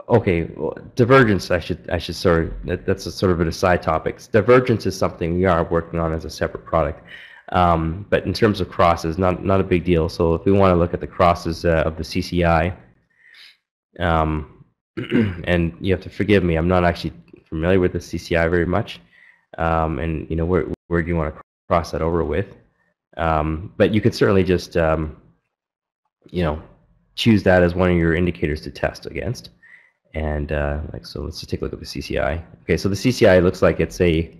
[SPEAKER 2] okay well, divergence, I should I should sort of that, that's a sort of a side topic. Divergence is something we are working on as a separate product. Um, but in terms of crosses, not not a big deal. So if we want to look at the crosses uh, of the CCI, um, and you have to forgive me, I'm not actually familiar with the CCI very much, um, and you know where where do you want to cross that over with? Um, but you could certainly just um, you know choose that as one of your indicators to test against. And uh, like so, let's just take a look at the CCI. Okay, so the CCI looks like it's a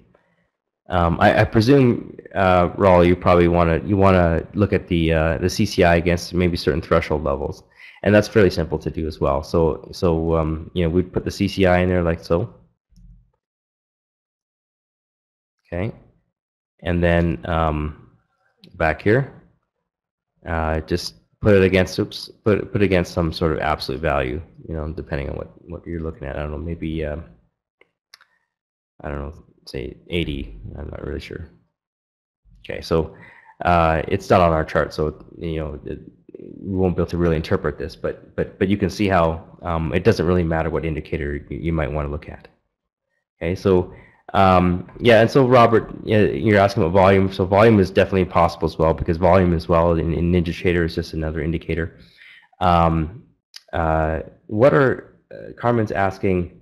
[SPEAKER 2] um, I, I, presume, uh, Raul, you probably want to you want to look at the uh, the CCI against maybe certain threshold levels, and that's fairly simple to do as well. So so um, you know we'd put the CCI in there like so, Okay, and then um, back here, uh, just put it against oops, put put against some sort of absolute value. You know, depending on what what you're looking at. I don't know, maybe uh, I don't know, say 80. I'm not really sure. Okay, so uh, it's not on our chart, so you know it, we won't be able to really interpret this, but but but you can see how um, it doesn't really matter what indicator you, might want to look at. Okay, so um, yeah, and so Robert, you're asking about volume. So volume is definitely possible as well because volume as well in, in NinjaTrader is just another indicator. Um, uh, what are uh, Carmen's asking,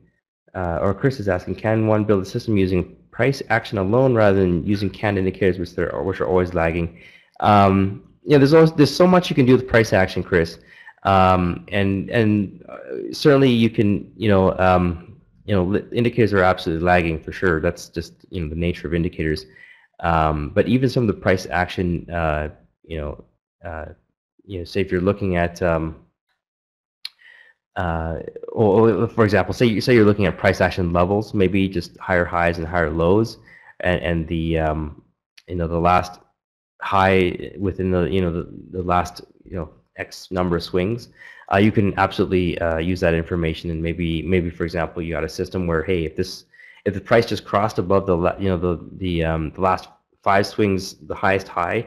[SPEAKER 2] uh, or Chris is asking, can one build a system using price action alone rather than using canned indicators, which are which are always lagging? Um, yeah, there's always, there's so much you can do with price action, Chris, um, and and uh, certainly you can you know um, you know, indicators are absolutely lagging for sure. That's just you know the nature of indicators. Um, but even some of the price action, uh, you know, uh, you know, say if you're looking at, um, uh, or, for example, say you say you're looking at price action levels, maybe just higher highs and higher lows, and, and the um, you know the last high within the you know the, the last you know X number of swings uh, you can absolutely uh, use that information. And maybe maybe for example you got a system where hey if this if the price just crossed above the you know the the um, the last five swings the highest high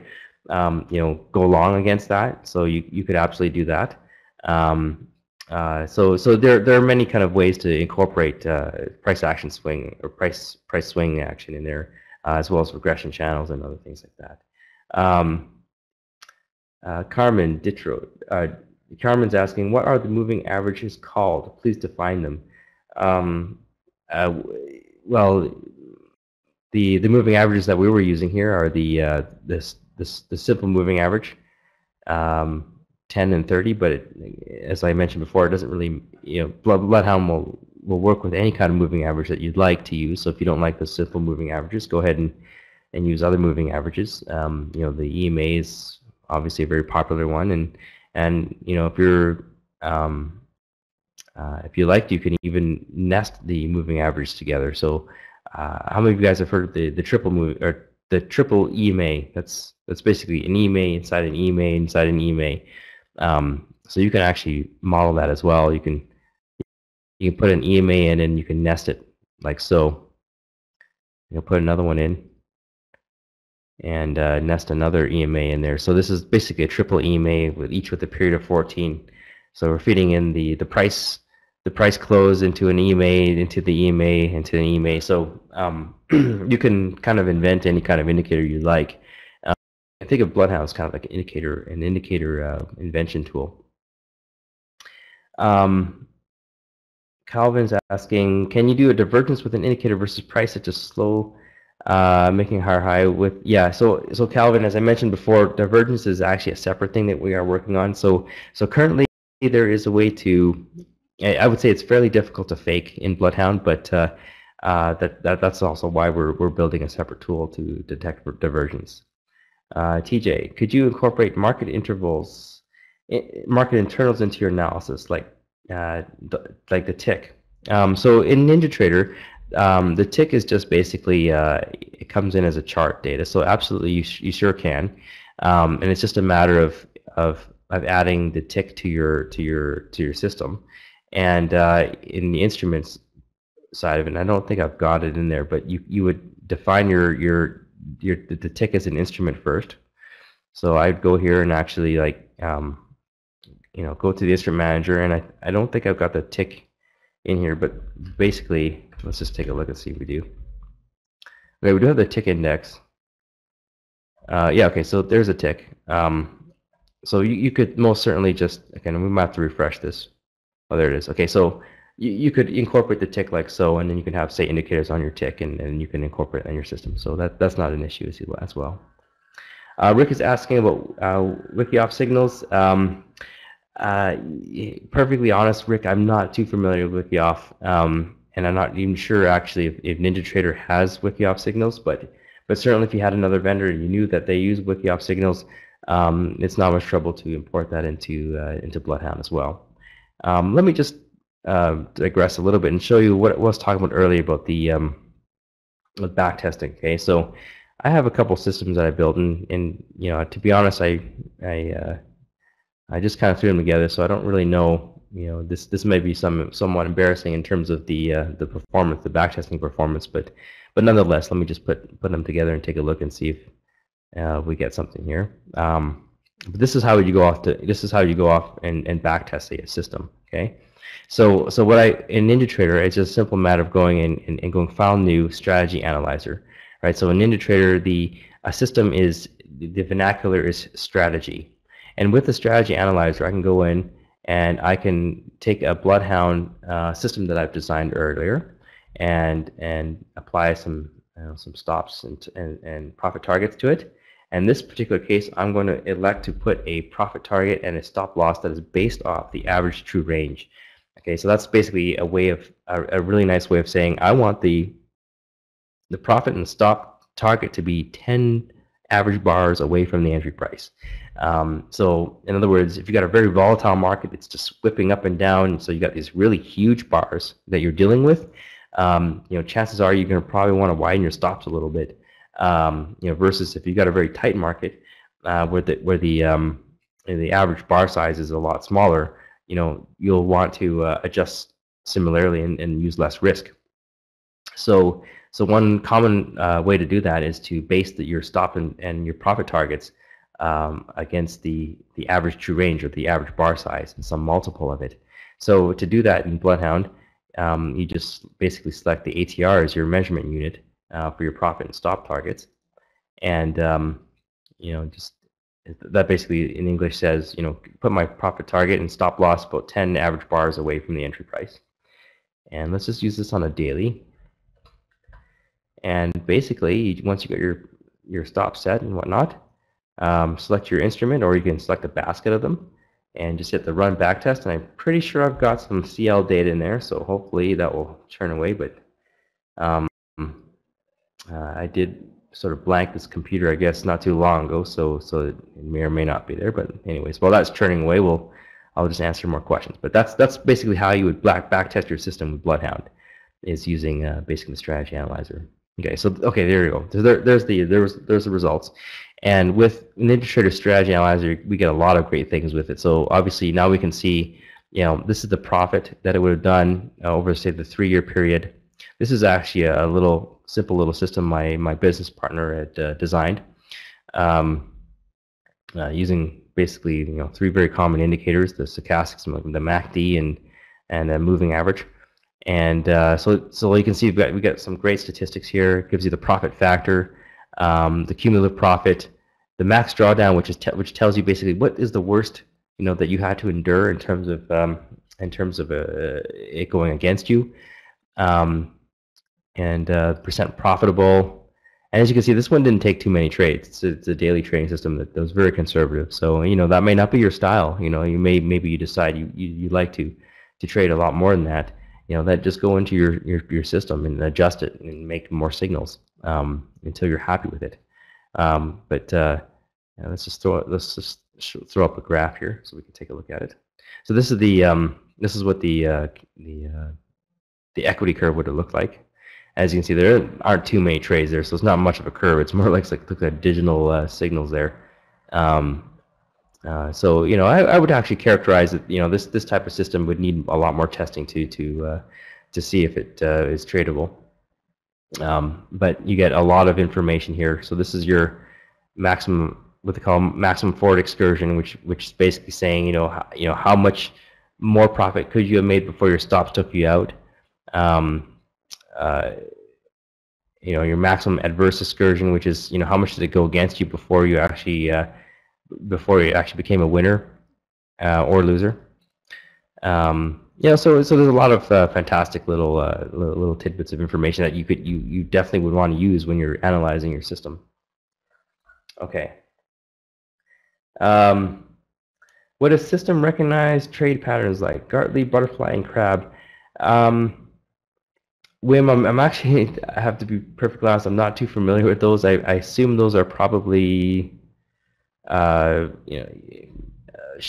[SPEAKER 2] um, you know go long against that. So you you could absolutely do that. Um, uh, so so there there are many kind of ways to incorporate uh, price action swing or price price swing action in there uh, as well as regression channels and other things like that. Um, uh, Carmen Ditro, Carmen's asking, what are the moving averages called? Please define them. Um, uh, well, the the moving averages that we were using here are the uh, this this the simple moving average, um, 10 and 30. But it, as I mentioned before, it doesn't really you know Blood, Bloodhound will will work with any kind of moving average that you'd like to use. So if you don't like the simple moving averages, go ahead and and use other moving averages. Um, you know, the EMA is obviously a very popular one, and and you know if you're um, uh, if you like, you can even nest the moving average together. So, uh, how many of you guys have heard the the triple move or the triple EMA? That's that's basically an EMA inside an EMA inside an EMA. Um, so you can actually model that as well. You can you can put an EMA in and you can nest it like so. You'll put another one in and uh, nest another EMA in there. So this is basically a triple EMA with each with a period of 14. So we're feeding in the the price the price close into an EMA, into the EMA, into an EMA. So um, you can kind of invent any kind of indicator you like. I think of Bloodhound as kind of like an indicator, an indicator uh, invention tool. Um, Calvin's asking, can you do a divergence with an indicator versus price at just slow uh, making higher high with yeah so so Calvin as I mentioned before divergence is actually a separate thing that we are working on so so currently there is a way to I would say it's fairly difficult to fake in Bloodhound but uh, uh, that, that that's also why we're we're building a separate tool to detect divergence uh, TJ could you incorporate market intervals market internals into your analysis like uh, like the tick? Um, so in NinjaTrader, um, the tick is just basically uh, it comes in as a chart data, so absolutely you, you sure can, um, and it's just a matter of of of adding the tick to your to your to your system, and uh, in the instruments side of it, I don't think I've got it in there, but you you would define your your your the tick is an instrument first. So I'd go here and actually like um, you know go to the instrument manager, and I I don't think I've got the tick in here, but basically Let's just take a look and see if we do. Okay, we do have the tick index. Uh, yeah, okay, so there's a tick. Um, so you, you could most certainly just, again, we might have to refresh this. Oh, there it is. Okay, so you, you could incorporate the tick like so, and then you can have, say, indicators on your tick, and, and you can incorporate it on your system. So that, that's not an issue as well. Uh, Rick is asking about uh, Wyckoff signals. Um, uh, perfectly honest, Rick, I'm not too familiar with Wyckoff. Um, and I'm not even sure actually if, if NinjaTrader has Wyckoff signals, but but certainly if you had another vendor and you knew that they use Wyckoff signals, um, it's not much trouble to import that into uh, into Bloodhound as well. Um, let me just uh, digress a little bit and show you what I was talking about earlier about the um, with back testing. Okay, so I have a couple systems that I built, and, and you know, to be honest, I I uh, I just kind of threw them together, so I don't really know you know this this may be some somewhat embarrassing in terms of the uh, the performance, the backtesting performance, but but nonetheless, let me just put put them together and take a look and see if uh, we get something here. Um, but this is how you go off to this is how you go off and and backtest a system. Okay, so so what I in NinjaTrader, it's just a simple matter of going in and, and going file new strategy analyzer, right? So in NinjaTrader, the a system is the vernacular is strategy, and with the strategy analyzer, I can go in and I can take a Bloodhound uh, system that I've designed earlier and and apply some you know, some stops and, and, and profit targets to it. In this particular case, I'm going to elect to put a profit target and a stop loss that is based off the average true range. Okay, so that's basically a way of a, a really nice way of saying I want the the profit and stop target to be 10 average bars away from the entry price. Um, so in other words, if you got a very volatile market, it's just whipping up and down. So you got these really huge bars that you're dealing with. Um, you know, chances are you're going to probably want to widen your stops a little bit. Um, you know, versus if you got a very tight market uh, where the where the um, the average bar size is a lot smaller, you know, you'll want to uh, adjust similarly and, and use less risk. So so one common uh, way to do that is to base the, your stop and, and your profit targets um, against the, the average true range or the average bar size and some multiple of it. So to do that in Bloodhound, um, you just basically select the ATR as your measurement unit uh, for your profit and stop targets. And, um, you know, just that basically in English says, you know, put my profit target and stop loss about 10 average bars away from the entry price. And let's just use this on a daily. And basically, once you get your, your stop set and whatnot, um, select your instrument or you can select a basket of them and just hit the run back test and I'm pretty sure I've got some CL data in there so hopefully that will turn away but um, uh, I did sort of blanked this computer, I guess, not too long ago, so so it may or may not be there. But anyways, while that's churning away, we'll I'll just answer more questions. But that's that's basically how you would black back test your system with Bloodhound, is using uh, basically the strategy analyzer. Okay, so okay, there you go. So there, there's the there's there's the results, and with NinjaTrader Strategy Analyzer, we get a lot of great things with it. So obviously now we can see, you know, this is the profit that it would have done uh, over say the three-year period. This is actually a little simple little system my my business partner had uh, designed, um, uh, using basically you know three very common indicators: the stochastics, the MACD, and and a moving average. And uh, so, so you can see we've got, we got some great statistics here. It gives you the profit factor, um, the cumulative profit, the max drawdown, which is which tells you basically what is the worst you know that you had to endure in terms of um, in terms of uh, it going against you, um, and uh, percent profitable. And as you can see, this one didn't take too many trades. It's a, it's a daily trading system that, that was very conservative. So you know that may not be your style. You know, you may maybe you decide you you, you like to to trade a lot more than that you know that just go into your your, your system and adjust it and make more signals um, until you're happy with it. Um, but uh, let's just throw let's just throw up a graph here so we can take a look at it. So this is the um, this is what the uh, the uh, the equity curve would have looked like. As you can see, there aren't too many trades there, so it's not much of a curve. It's more like like look at digital uh, signals there. Um, uh, so you know, I, I, would actually characterize it. You know, this this type of system would need a lot more testing to to uh, to see if it uh, is tradable. Um, but you get a lot of information here. So this is your maximum what they call maximum forward excursion, which which is basically saying you know how, you know how much more profit could you have made before your stops took you out. Um, uh, you know your maximum adverse excursion, which is you know how much did it go against you before you actually uh, before he actually became a winner uh, or loser. Um, yeah, so so there's a lot of uh, fantastic little, uh, little, tidbits of information that you could you you definitely would want to use when you're analyzing your system. Okay. Um, what a system recognize trade patterns like Gartley, butterfly, and crab? Um, Wim, I'm, I'm actually I have to be perfectly honest. I'm not too familiar with those. I, I assume those are probably uh, you know, uh,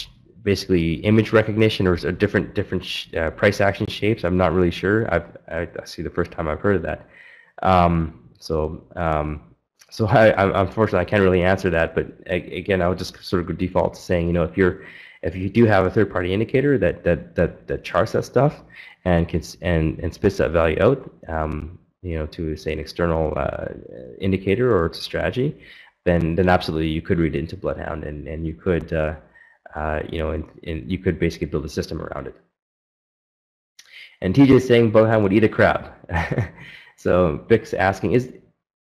[SPEAKER 2] basically image recognition or, different different uh, price action shapes. I'm not really sure. I've, I, I see the first time I've heard of that. Um, so um, so I, I, unfortunately I can't really answer that. But again, I would just sort of default to saying, you know, if you're if you do have a third-party indicator that that that that charts that stuff and and and spits that value out, um, you know, to say an external uh, indicator or to strategy, then then absolutely you could read it into Bloodhound and and you could uh, uh, you know and, and you could basically build a system around it. And TJ is saying Bloodhound would eat a crab. so Bix asking is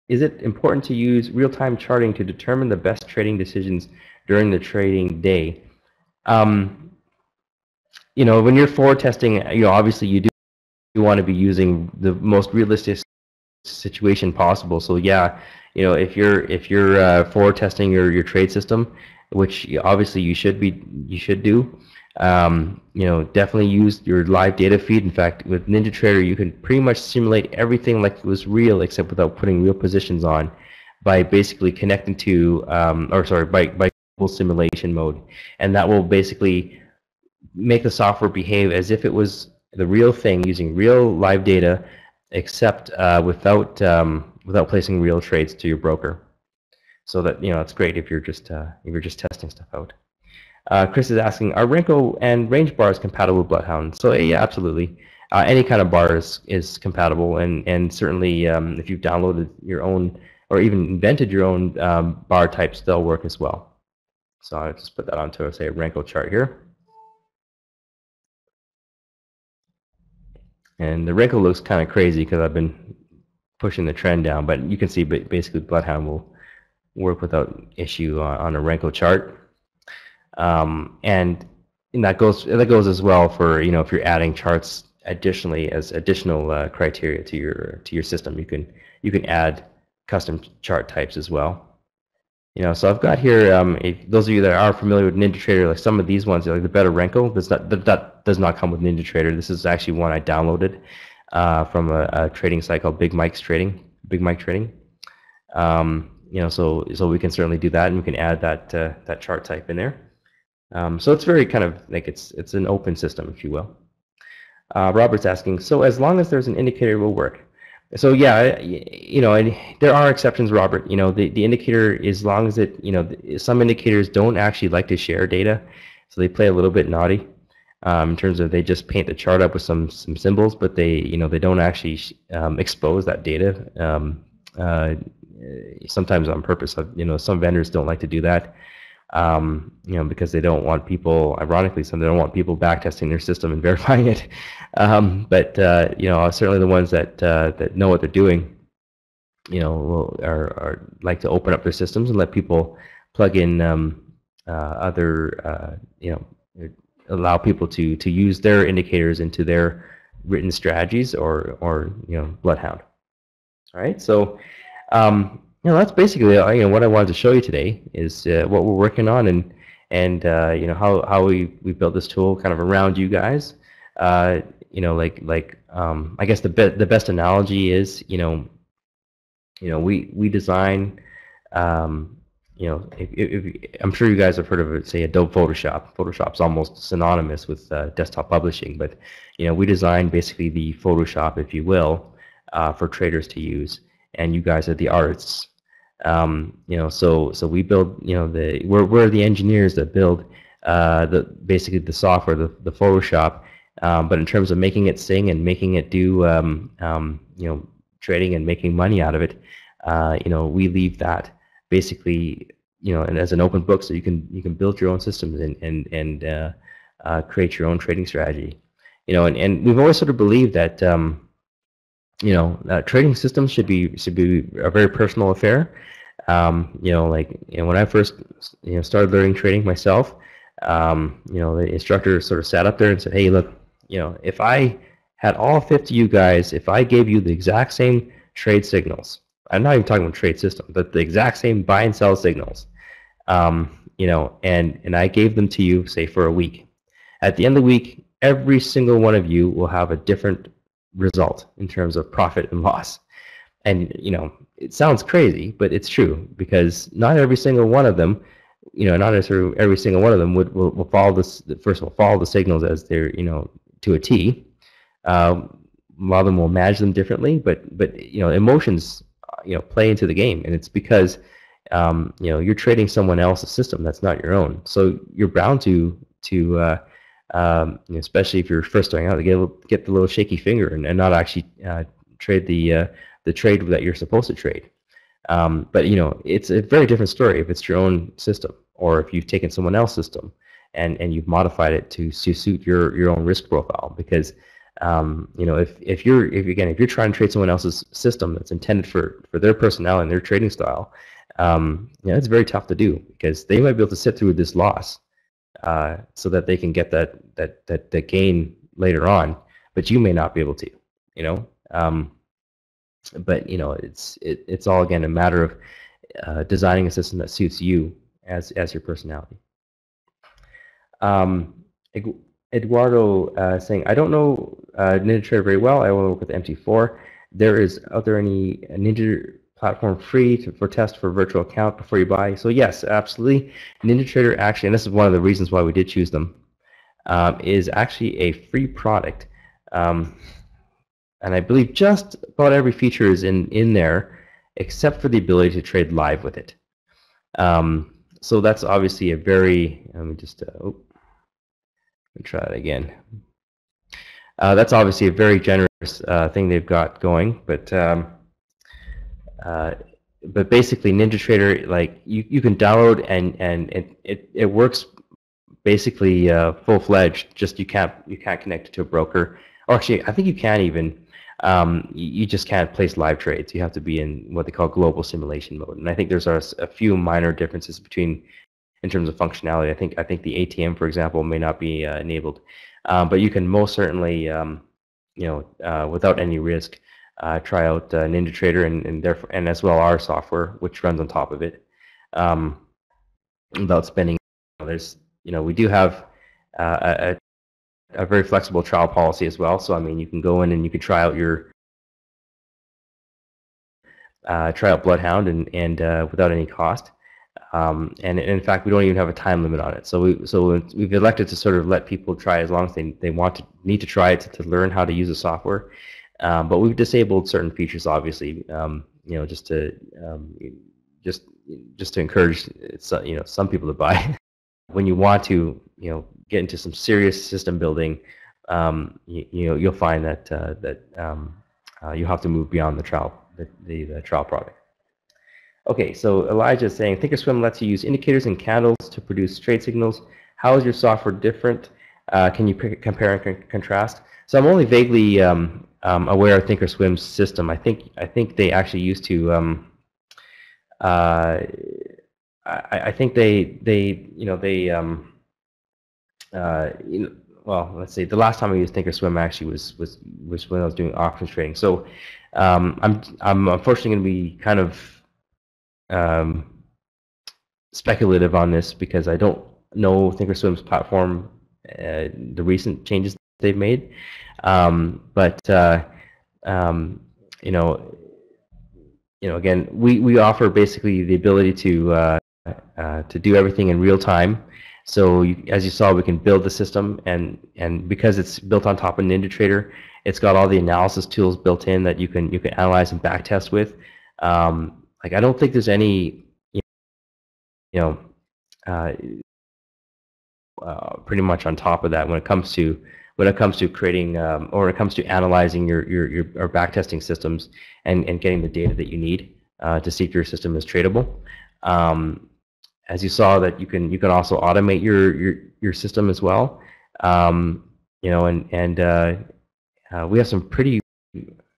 [SPEAKER 2] is it important to use real-time charting to determine the best trading decisions during the trading day? Um, you know, when you're forward testing, you know, obviously you do you want to be using the most realistic situation possible. So yeah, you know, if you're if you're uh, forward testing your your trade system, which obviously you should be you should do, um, you know, definitely use your live data feed. In fact, with NinjaTrader, you can pretty much simulate everything like it was real, except without putting real positions on, by basically connecting to, um, or sorry, by by simulation mode, and that will basically make the software behave as if it was the real thing using real live data, except uh, without um, without placing real trades to your broker. So that you know it's great if you're just uh, if you're just testing stuff out. Uh, Chris is asking, are Renko and range bars compatible with Bloodhound? So yeah, absolutely. Uh, any kind of bar is, is compatible, and and certainly um, if you've downloaded your own or even invented your own um, bar types, they'll work as well. So I'll just put that onto say a Renko chart here. And the Renko looks kind of crazy because I've been pushing the trend down. But you can see basically Bloodhound will work without issue on, a Renko chart. Um, and, and that goes that goes as well for you know if you're adding charts additionally as additional uh, criteria to your to your system, you can you can add custom chart types as well. You know, so I've got here. Um, those of you that are familiar with NinjaTrader, like some of these ones, like the Better Renko, does not that, that does not come with NinjaTrader. This is actually one I downloaded uh, from a, a, trading site called Big Mike's Trading, Big Mike Trading. Um, you know, so so we can certainly do that, and we can add that uh, that chart type in there. Um, so it's very kind of like it's it's an open system, if you will. Uh, Robert's asking, so as long as there's an indicator, it will work. So yeah, you know, and there are exceptions, Robert. You know, the, the indicator, as long as it, you know, some indicators don't actually like to share data, so they play a little bit naughty um, in terms of they just paint the chart up with some some symbols, but they, you know, they don't actually um, expose that data. Um, uh, sometimes on purpose. You know, some vendors don't like to do that um, you know, because they don't want people, ironically, some they don't want people backtesting their system and verifying it. Um, but uh, you know, certainly the ones that uh, that know what they're doing, you know, will, are, are like to open up their systems and let people plug in um, uh, other, uh, you know, allow people to to use their indicators into their written strategies or or you know, Bloodhound. All right, so. Um, know, that's basically uh, you know what I wanted to show you today is uh, what we're working on and and uh, you know how how we we built this tool kind of around you guys. Uh, you know, like like um, I guess the be the best analogy is you know you know we we design. Um, you know, if, if, I'm sure you guys have heard of say Adobe Photoshop. Photoshop's almost synonymous with uh, desktop publishing, but you know, we design basically the Photoshop, if you will, uh, for traders to use, and you guys are the artists um, you know, so so we build, you know, the we're we're the engineers that build uh, the basically the software, the the Photoshop. Um, but in terms of making it sing and making it do, um, um, you know, trading and making money out of it, uh, you know, we leave that basically, you know, and as an open book, so you can you can build your own systems and and and uh, uh, create your own trading strategy. You know, and, and we've always sort of believed that um, you know, uh, trading systems should be should be a very personal affair. Um, you know, like you know, when I first you know started learning trading myself, um, you know, the instructor sort of sat up there and said, "Hey, look, you know, if I had all 50 you guys, if I gave you the exact same trade signals, I'm not even talking about trade system, but the exact same buy and sell signals, um, you know, and and I gave them to you, say for a week. At the end of the week, every single one of you will have a different result in terms of profit and loss. And you know, it sounds crazy, but it's true because not every single one of them, you know, not necessarily every single one of them would will, will follow this. First of all, follow the signals as they're you know to a T. Um, a lot of them will manage them differently, but but you know, emotions you know play into the game, and it's because um, you know you're trading someone else's system that's not your own. So you're bound to to uh, um, especially if you're first starting out, get get the little shaky finger and, and not actually uh, trade the uh, the trade that you're supposed to trade. Um, but you know, it's a very different story if it's your own system or if you've taken someone else's system and and you've modified it to, to suit your your own risk profile. Because um, you know, if if you're if again if you're trying to trade someone else's system that's intended for for their personality and their trading style, um, you know, it's very tough to do because they might be able to sit through this loss uh, so that they can get that that that gain later on. But you may not be able to, you know. Um, but you know, it's it, it's all again a matter of uh, designing a system that suits you as as your personality. Um, Eduardo uh, saying, I don't know uh, very well. I only work with MT4. There is, are there any Ninja platform free to, for test for virtual account before you buy. So yes, absolutely. NinjaTrader actually, and this is one of the reasons why we did choose them, um, is actually a free product. Um, and I believe just about every feature is in, in there except for the ability to trade live with it. Um, so that's obviously a very, let me just, uh, oh, let me try that again. Uh, that's obviously a very generous uh, thing they've got going, but um, uh, but basically NinjaTrader, like you, you can download and and it it, it works basically uh, full fledged. Just you can't you can't connect it to a broker. Or actually, I think you can even. Um, you, you, just can't place live trades. You have to be in what they call global simulation mode. And I think there's a, a few minor differences between in terms of functionality. I think I think the ATM, for example, may not be uh, enabled, um, but you can most certainly, um, you know, uh, without any risk, uh, try out uh, NinjaTrader and and, therefore, and as well our software, which runs on top of it, um, without spending. There's you know we do have uh, a, a very flexible trial policy as well. So I mean you can go in and you can try out your uh, try out Bloodhound and, and uh, without any cost. Um, and in fact, we don't even have a time limit on it. So we so we've elected to sort of let people try as long as they, they want to need to try it to, to learn how to use the software. Um, but we've disabled certain features, obviously, um, you know, just to um, just just to encourage you know some people to buy. when you want to you know get into some serious system building, um, you, you, know you'll find that uh, that um, uh, you have to move beyond the trial the, the, the trial product. Okay, so Elijah is saying Thinkorswim lets you use indicators and candles to produce trade signals. How is your software different? Uh, can you compare and con contrast? So I'm only vaguely um, um, aware of Thinkorswim's system. I think I think they actually used to. Um, uh, I, I, think they they you know they um, uh, you know, well let's see the last time I used Thinkorswim actually was was was when I was doing options trading. So um, I'm I'm unfortunately going to be kind of um, speculative on this because I don't know Thinkorswim's platform, uh, the recent changes they've made. Um, but uh, um, you know, you know, again, we, we offer basically the ability to uh, uh to do everything in real time. So you, as you saw, we can build the system, and and because it's built on top of NinjaTrader, it's got all the analysis tools built in that you can you can analyze and backtest with. Um, like I don't think there's any, you know, uh, uh, pretty much on top of that when it comes to when it comes to creating um, or when it comes to analyzing your your, your or backtesting systems and and getting the data that you need uh, to see if your system is tradable. Um, as you saw that you can you can also automate your your your system as well. Um, you know, and and uh, uh, we have some pretty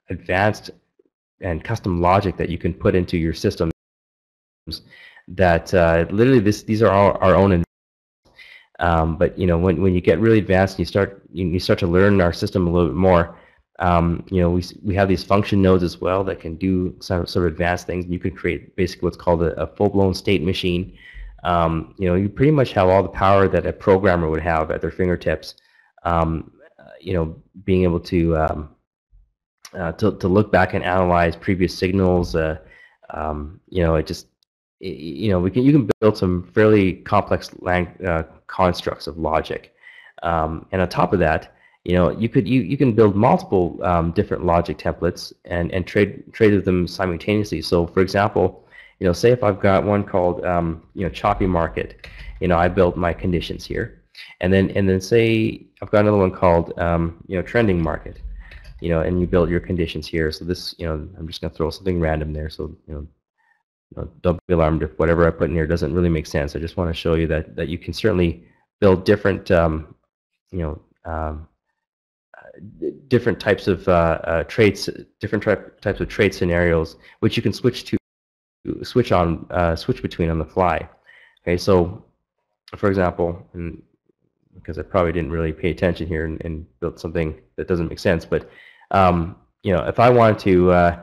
[SPEAKER 2] advanced and custom logic that you can put into your systems that uh, literally this these are our, our own um, but you know when, when you get really advanced and you start you, you start to learn our system a little bit more um, you know we, we have these function nodes as well that can do some sort of advanced things you can create basically what's called a, a full-blown state machine um, you know you pretty much have all the power that a programmer would have at their fingertips um, you know being able to um, uh, to, to look back and analyze previous signals. Uh, um, you know, it just it, you know we can you can build some fairly complex lang- uh, constructs of logic, um, and on top of that, you know you could you, you can build multiple um, different logic templates and and trade trade with them simultaneously. So, for example, you know, say if I've got one called um, you know choppy market, you know, I built my conditions here, and then and then say I've got another one called um, you know trending market you know, and you build your conditions here. So this, you know, I'm just going to throw something random there. So, you know, don't be alarmed if whatever I put in here doesn't really make sense. I just want to show you that, that you can certainly build different, um, you know, um, different types of uh, uh, traits, different types of trade scenarios, which you can switch to, switch on, uh, switch between on the fly. Okay, so for example, and because I probably didn't really pay attention here and, and built something that doesn't make sense, but um, you know, if I wanted to, uh,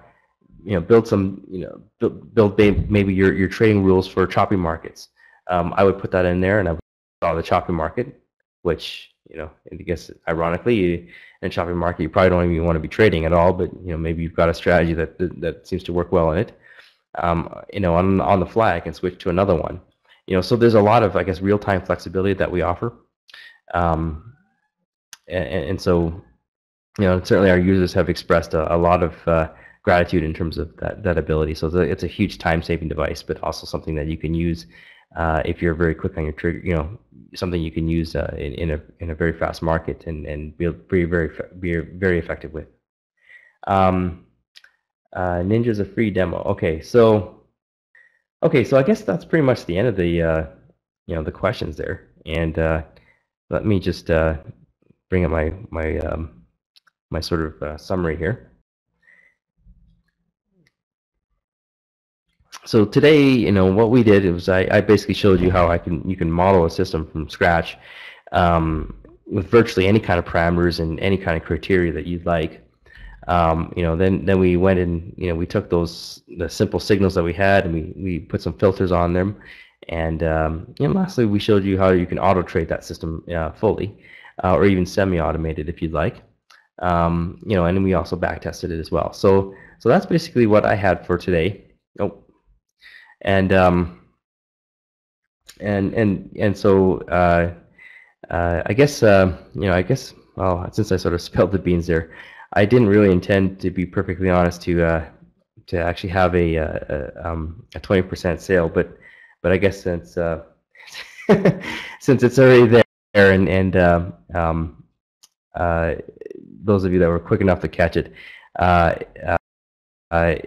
[SPEAKER 2] you know, build some, you know, build, build maybe your, your trading rules for choppy markets, um, I would put that in there and I would draw the choppy market, which, you know, I guess ironically, you, in a choppy market, you probably don't even want to be trading at all, but, you know, maybe you've got a strategy that, that, that seems to work well in it. Um, you know, on, on the fly, I can switch to another one. You know, so there's a lot of, I guess, real-time flexibility that we offer. Um, and, and, so you know, certainly our users have expressed a, a lot of uh, gratitude in terms of that, that ability. So it's a, it's a huge time-saving device, but also something that you can use uh, if you're very quick on your trigger. You know, something you can use uh, in, in a in a very fast market and and be very very be very effective with. Um, uh, Ninja's a free demo. Okay, so okay, so I guess that's pretty much the end of the uh, you know the questions there, and uh, let me just bring up my my um, my sort of uh, summary here. So today, you know, what we did was I, I basically showed you how I can you can model a system from scratch um, with virtually any kind of parameters and any kind of criteria that you'd like. Um, you know, then then we went and you know we took those the simple signals that we had and we we put some filters on them, and um, and lastly we showed you how you can auto trade that system uh, fully, uh, or even semi-automated if you'd like um, you know, and we also back tested it as well. So so that's basically what I had for today. Oh, and um, and and and so uh, uh, I guess uh, you know I guess well since I sort of spilled the beans there, I didn't really intend to be perfectly honest to uh, to actually have a a, um, a 20% sale, but but I guess since uh, since it's already there and and um, uh, those of you that were quick enough to catch it, uh, uh, I,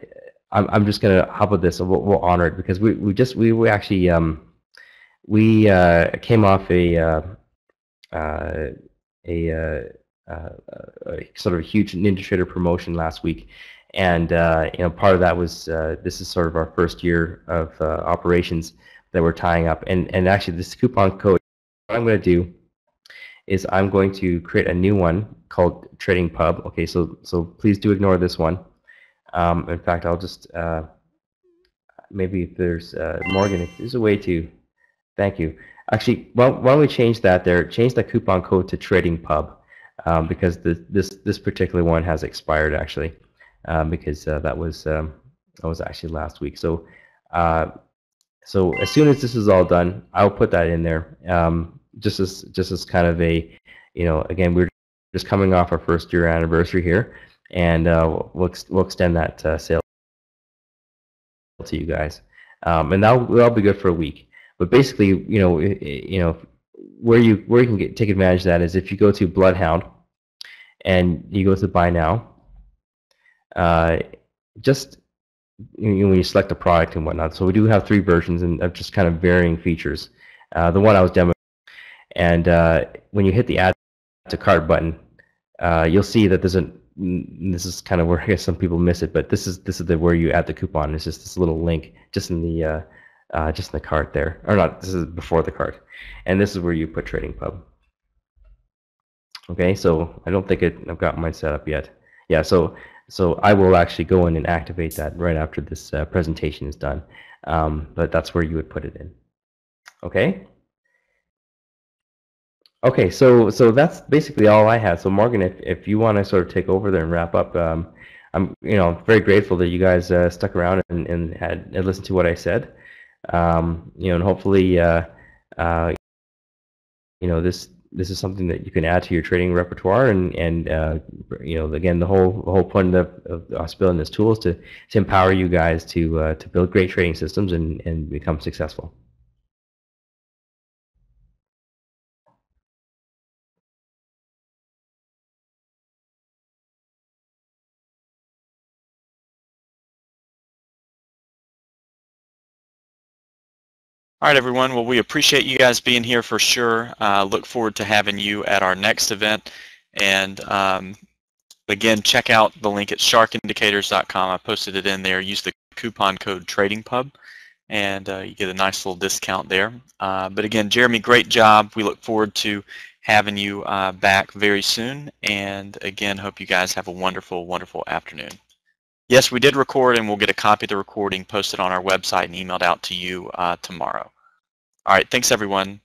[SPEAKER 2] I'm I'm just gonna hop with this. We'll, we'll honor it because we we just we, we actually um, we uh, came off a uh, uh, a, uh, uh, a sort of a huge NinjaTrader promotion last week, and uh, you know part of that was this is sort of our first year of operations that we're tying up, and and actually this coupon code. What I'm going to do is I'm going to create a new one called Trading Pub. Okay, so so please do ignore this one. Um, in fact, I'll just uh, maybe if there's uh, Morgan, if there's a way to, thank you. Actually, why, why don't we change that there? Change the coupon code to Trading Pub um, because the, this this particular one has expired actually um, because uh, that was um, that was actually last week. So uh, so as soon as this is all done, I'll put that in there. Um, just as just as kind of a, you know, again we're just coming off our first year anniversary here, and uh, we'll ex we'll extend that uh, sale to you guys, um, and that'll that'll be good for a week. But basically, you know, you know, where you where you can get take advantage of that is if you go to Bloodhound, and you go to Buy Now. Uh, just you know, when you select a product and whatnot. So we do have three versions and of just kind of varying features. Uh, the one I was demoing and uh, when you hit the add to cart button, uh, you'll see that there's a this is kind of where I guess some people miss it, but this is this is the where you add the coupon. It's just this little link just in the uh, uh, just in the cart there, or not. This is before the cart, and this is where you put Trading Pub. Okay, so I don't think it, I've got mine set up yet. Yeah, so so I will actually go in and activate that right after this uh, presentation is done. Um, but that's where you would put it in. Okay. Okay, so so that's basically all I had. So Morgan, if if you want to sort of take over there and wrap up, um, I'm you know very grateful that you guys uh, stuck around and, and had and listened to what I said. Um, you know, and hopefully, uh, uh, you know this this is something that you can add to your trading repertoire, and and uh, you know again the whole the whole point of, of us building this tool is to to empower you guys to uh, to build great trading systems and and become successful.
[SPEAKER 1] All right, everyone. Well, we appreciate you guys being here for sure. Uh, look forward to having you at our next event. And um, again, check out the link at sharkindicators.com. I posted it in there. Use the coupon code TradingPub, and uh, you get a nice little discount there. Uh, but again, Jeremy, great job. We look forward to having you uh, back very soon. And again, hope you guys have a wonderful, wonderful afternoon. Yes, we did record, and we'll get a copy of the recording posted on our website and emailed out to you uh, tomorrow. All right, thanks, everyone.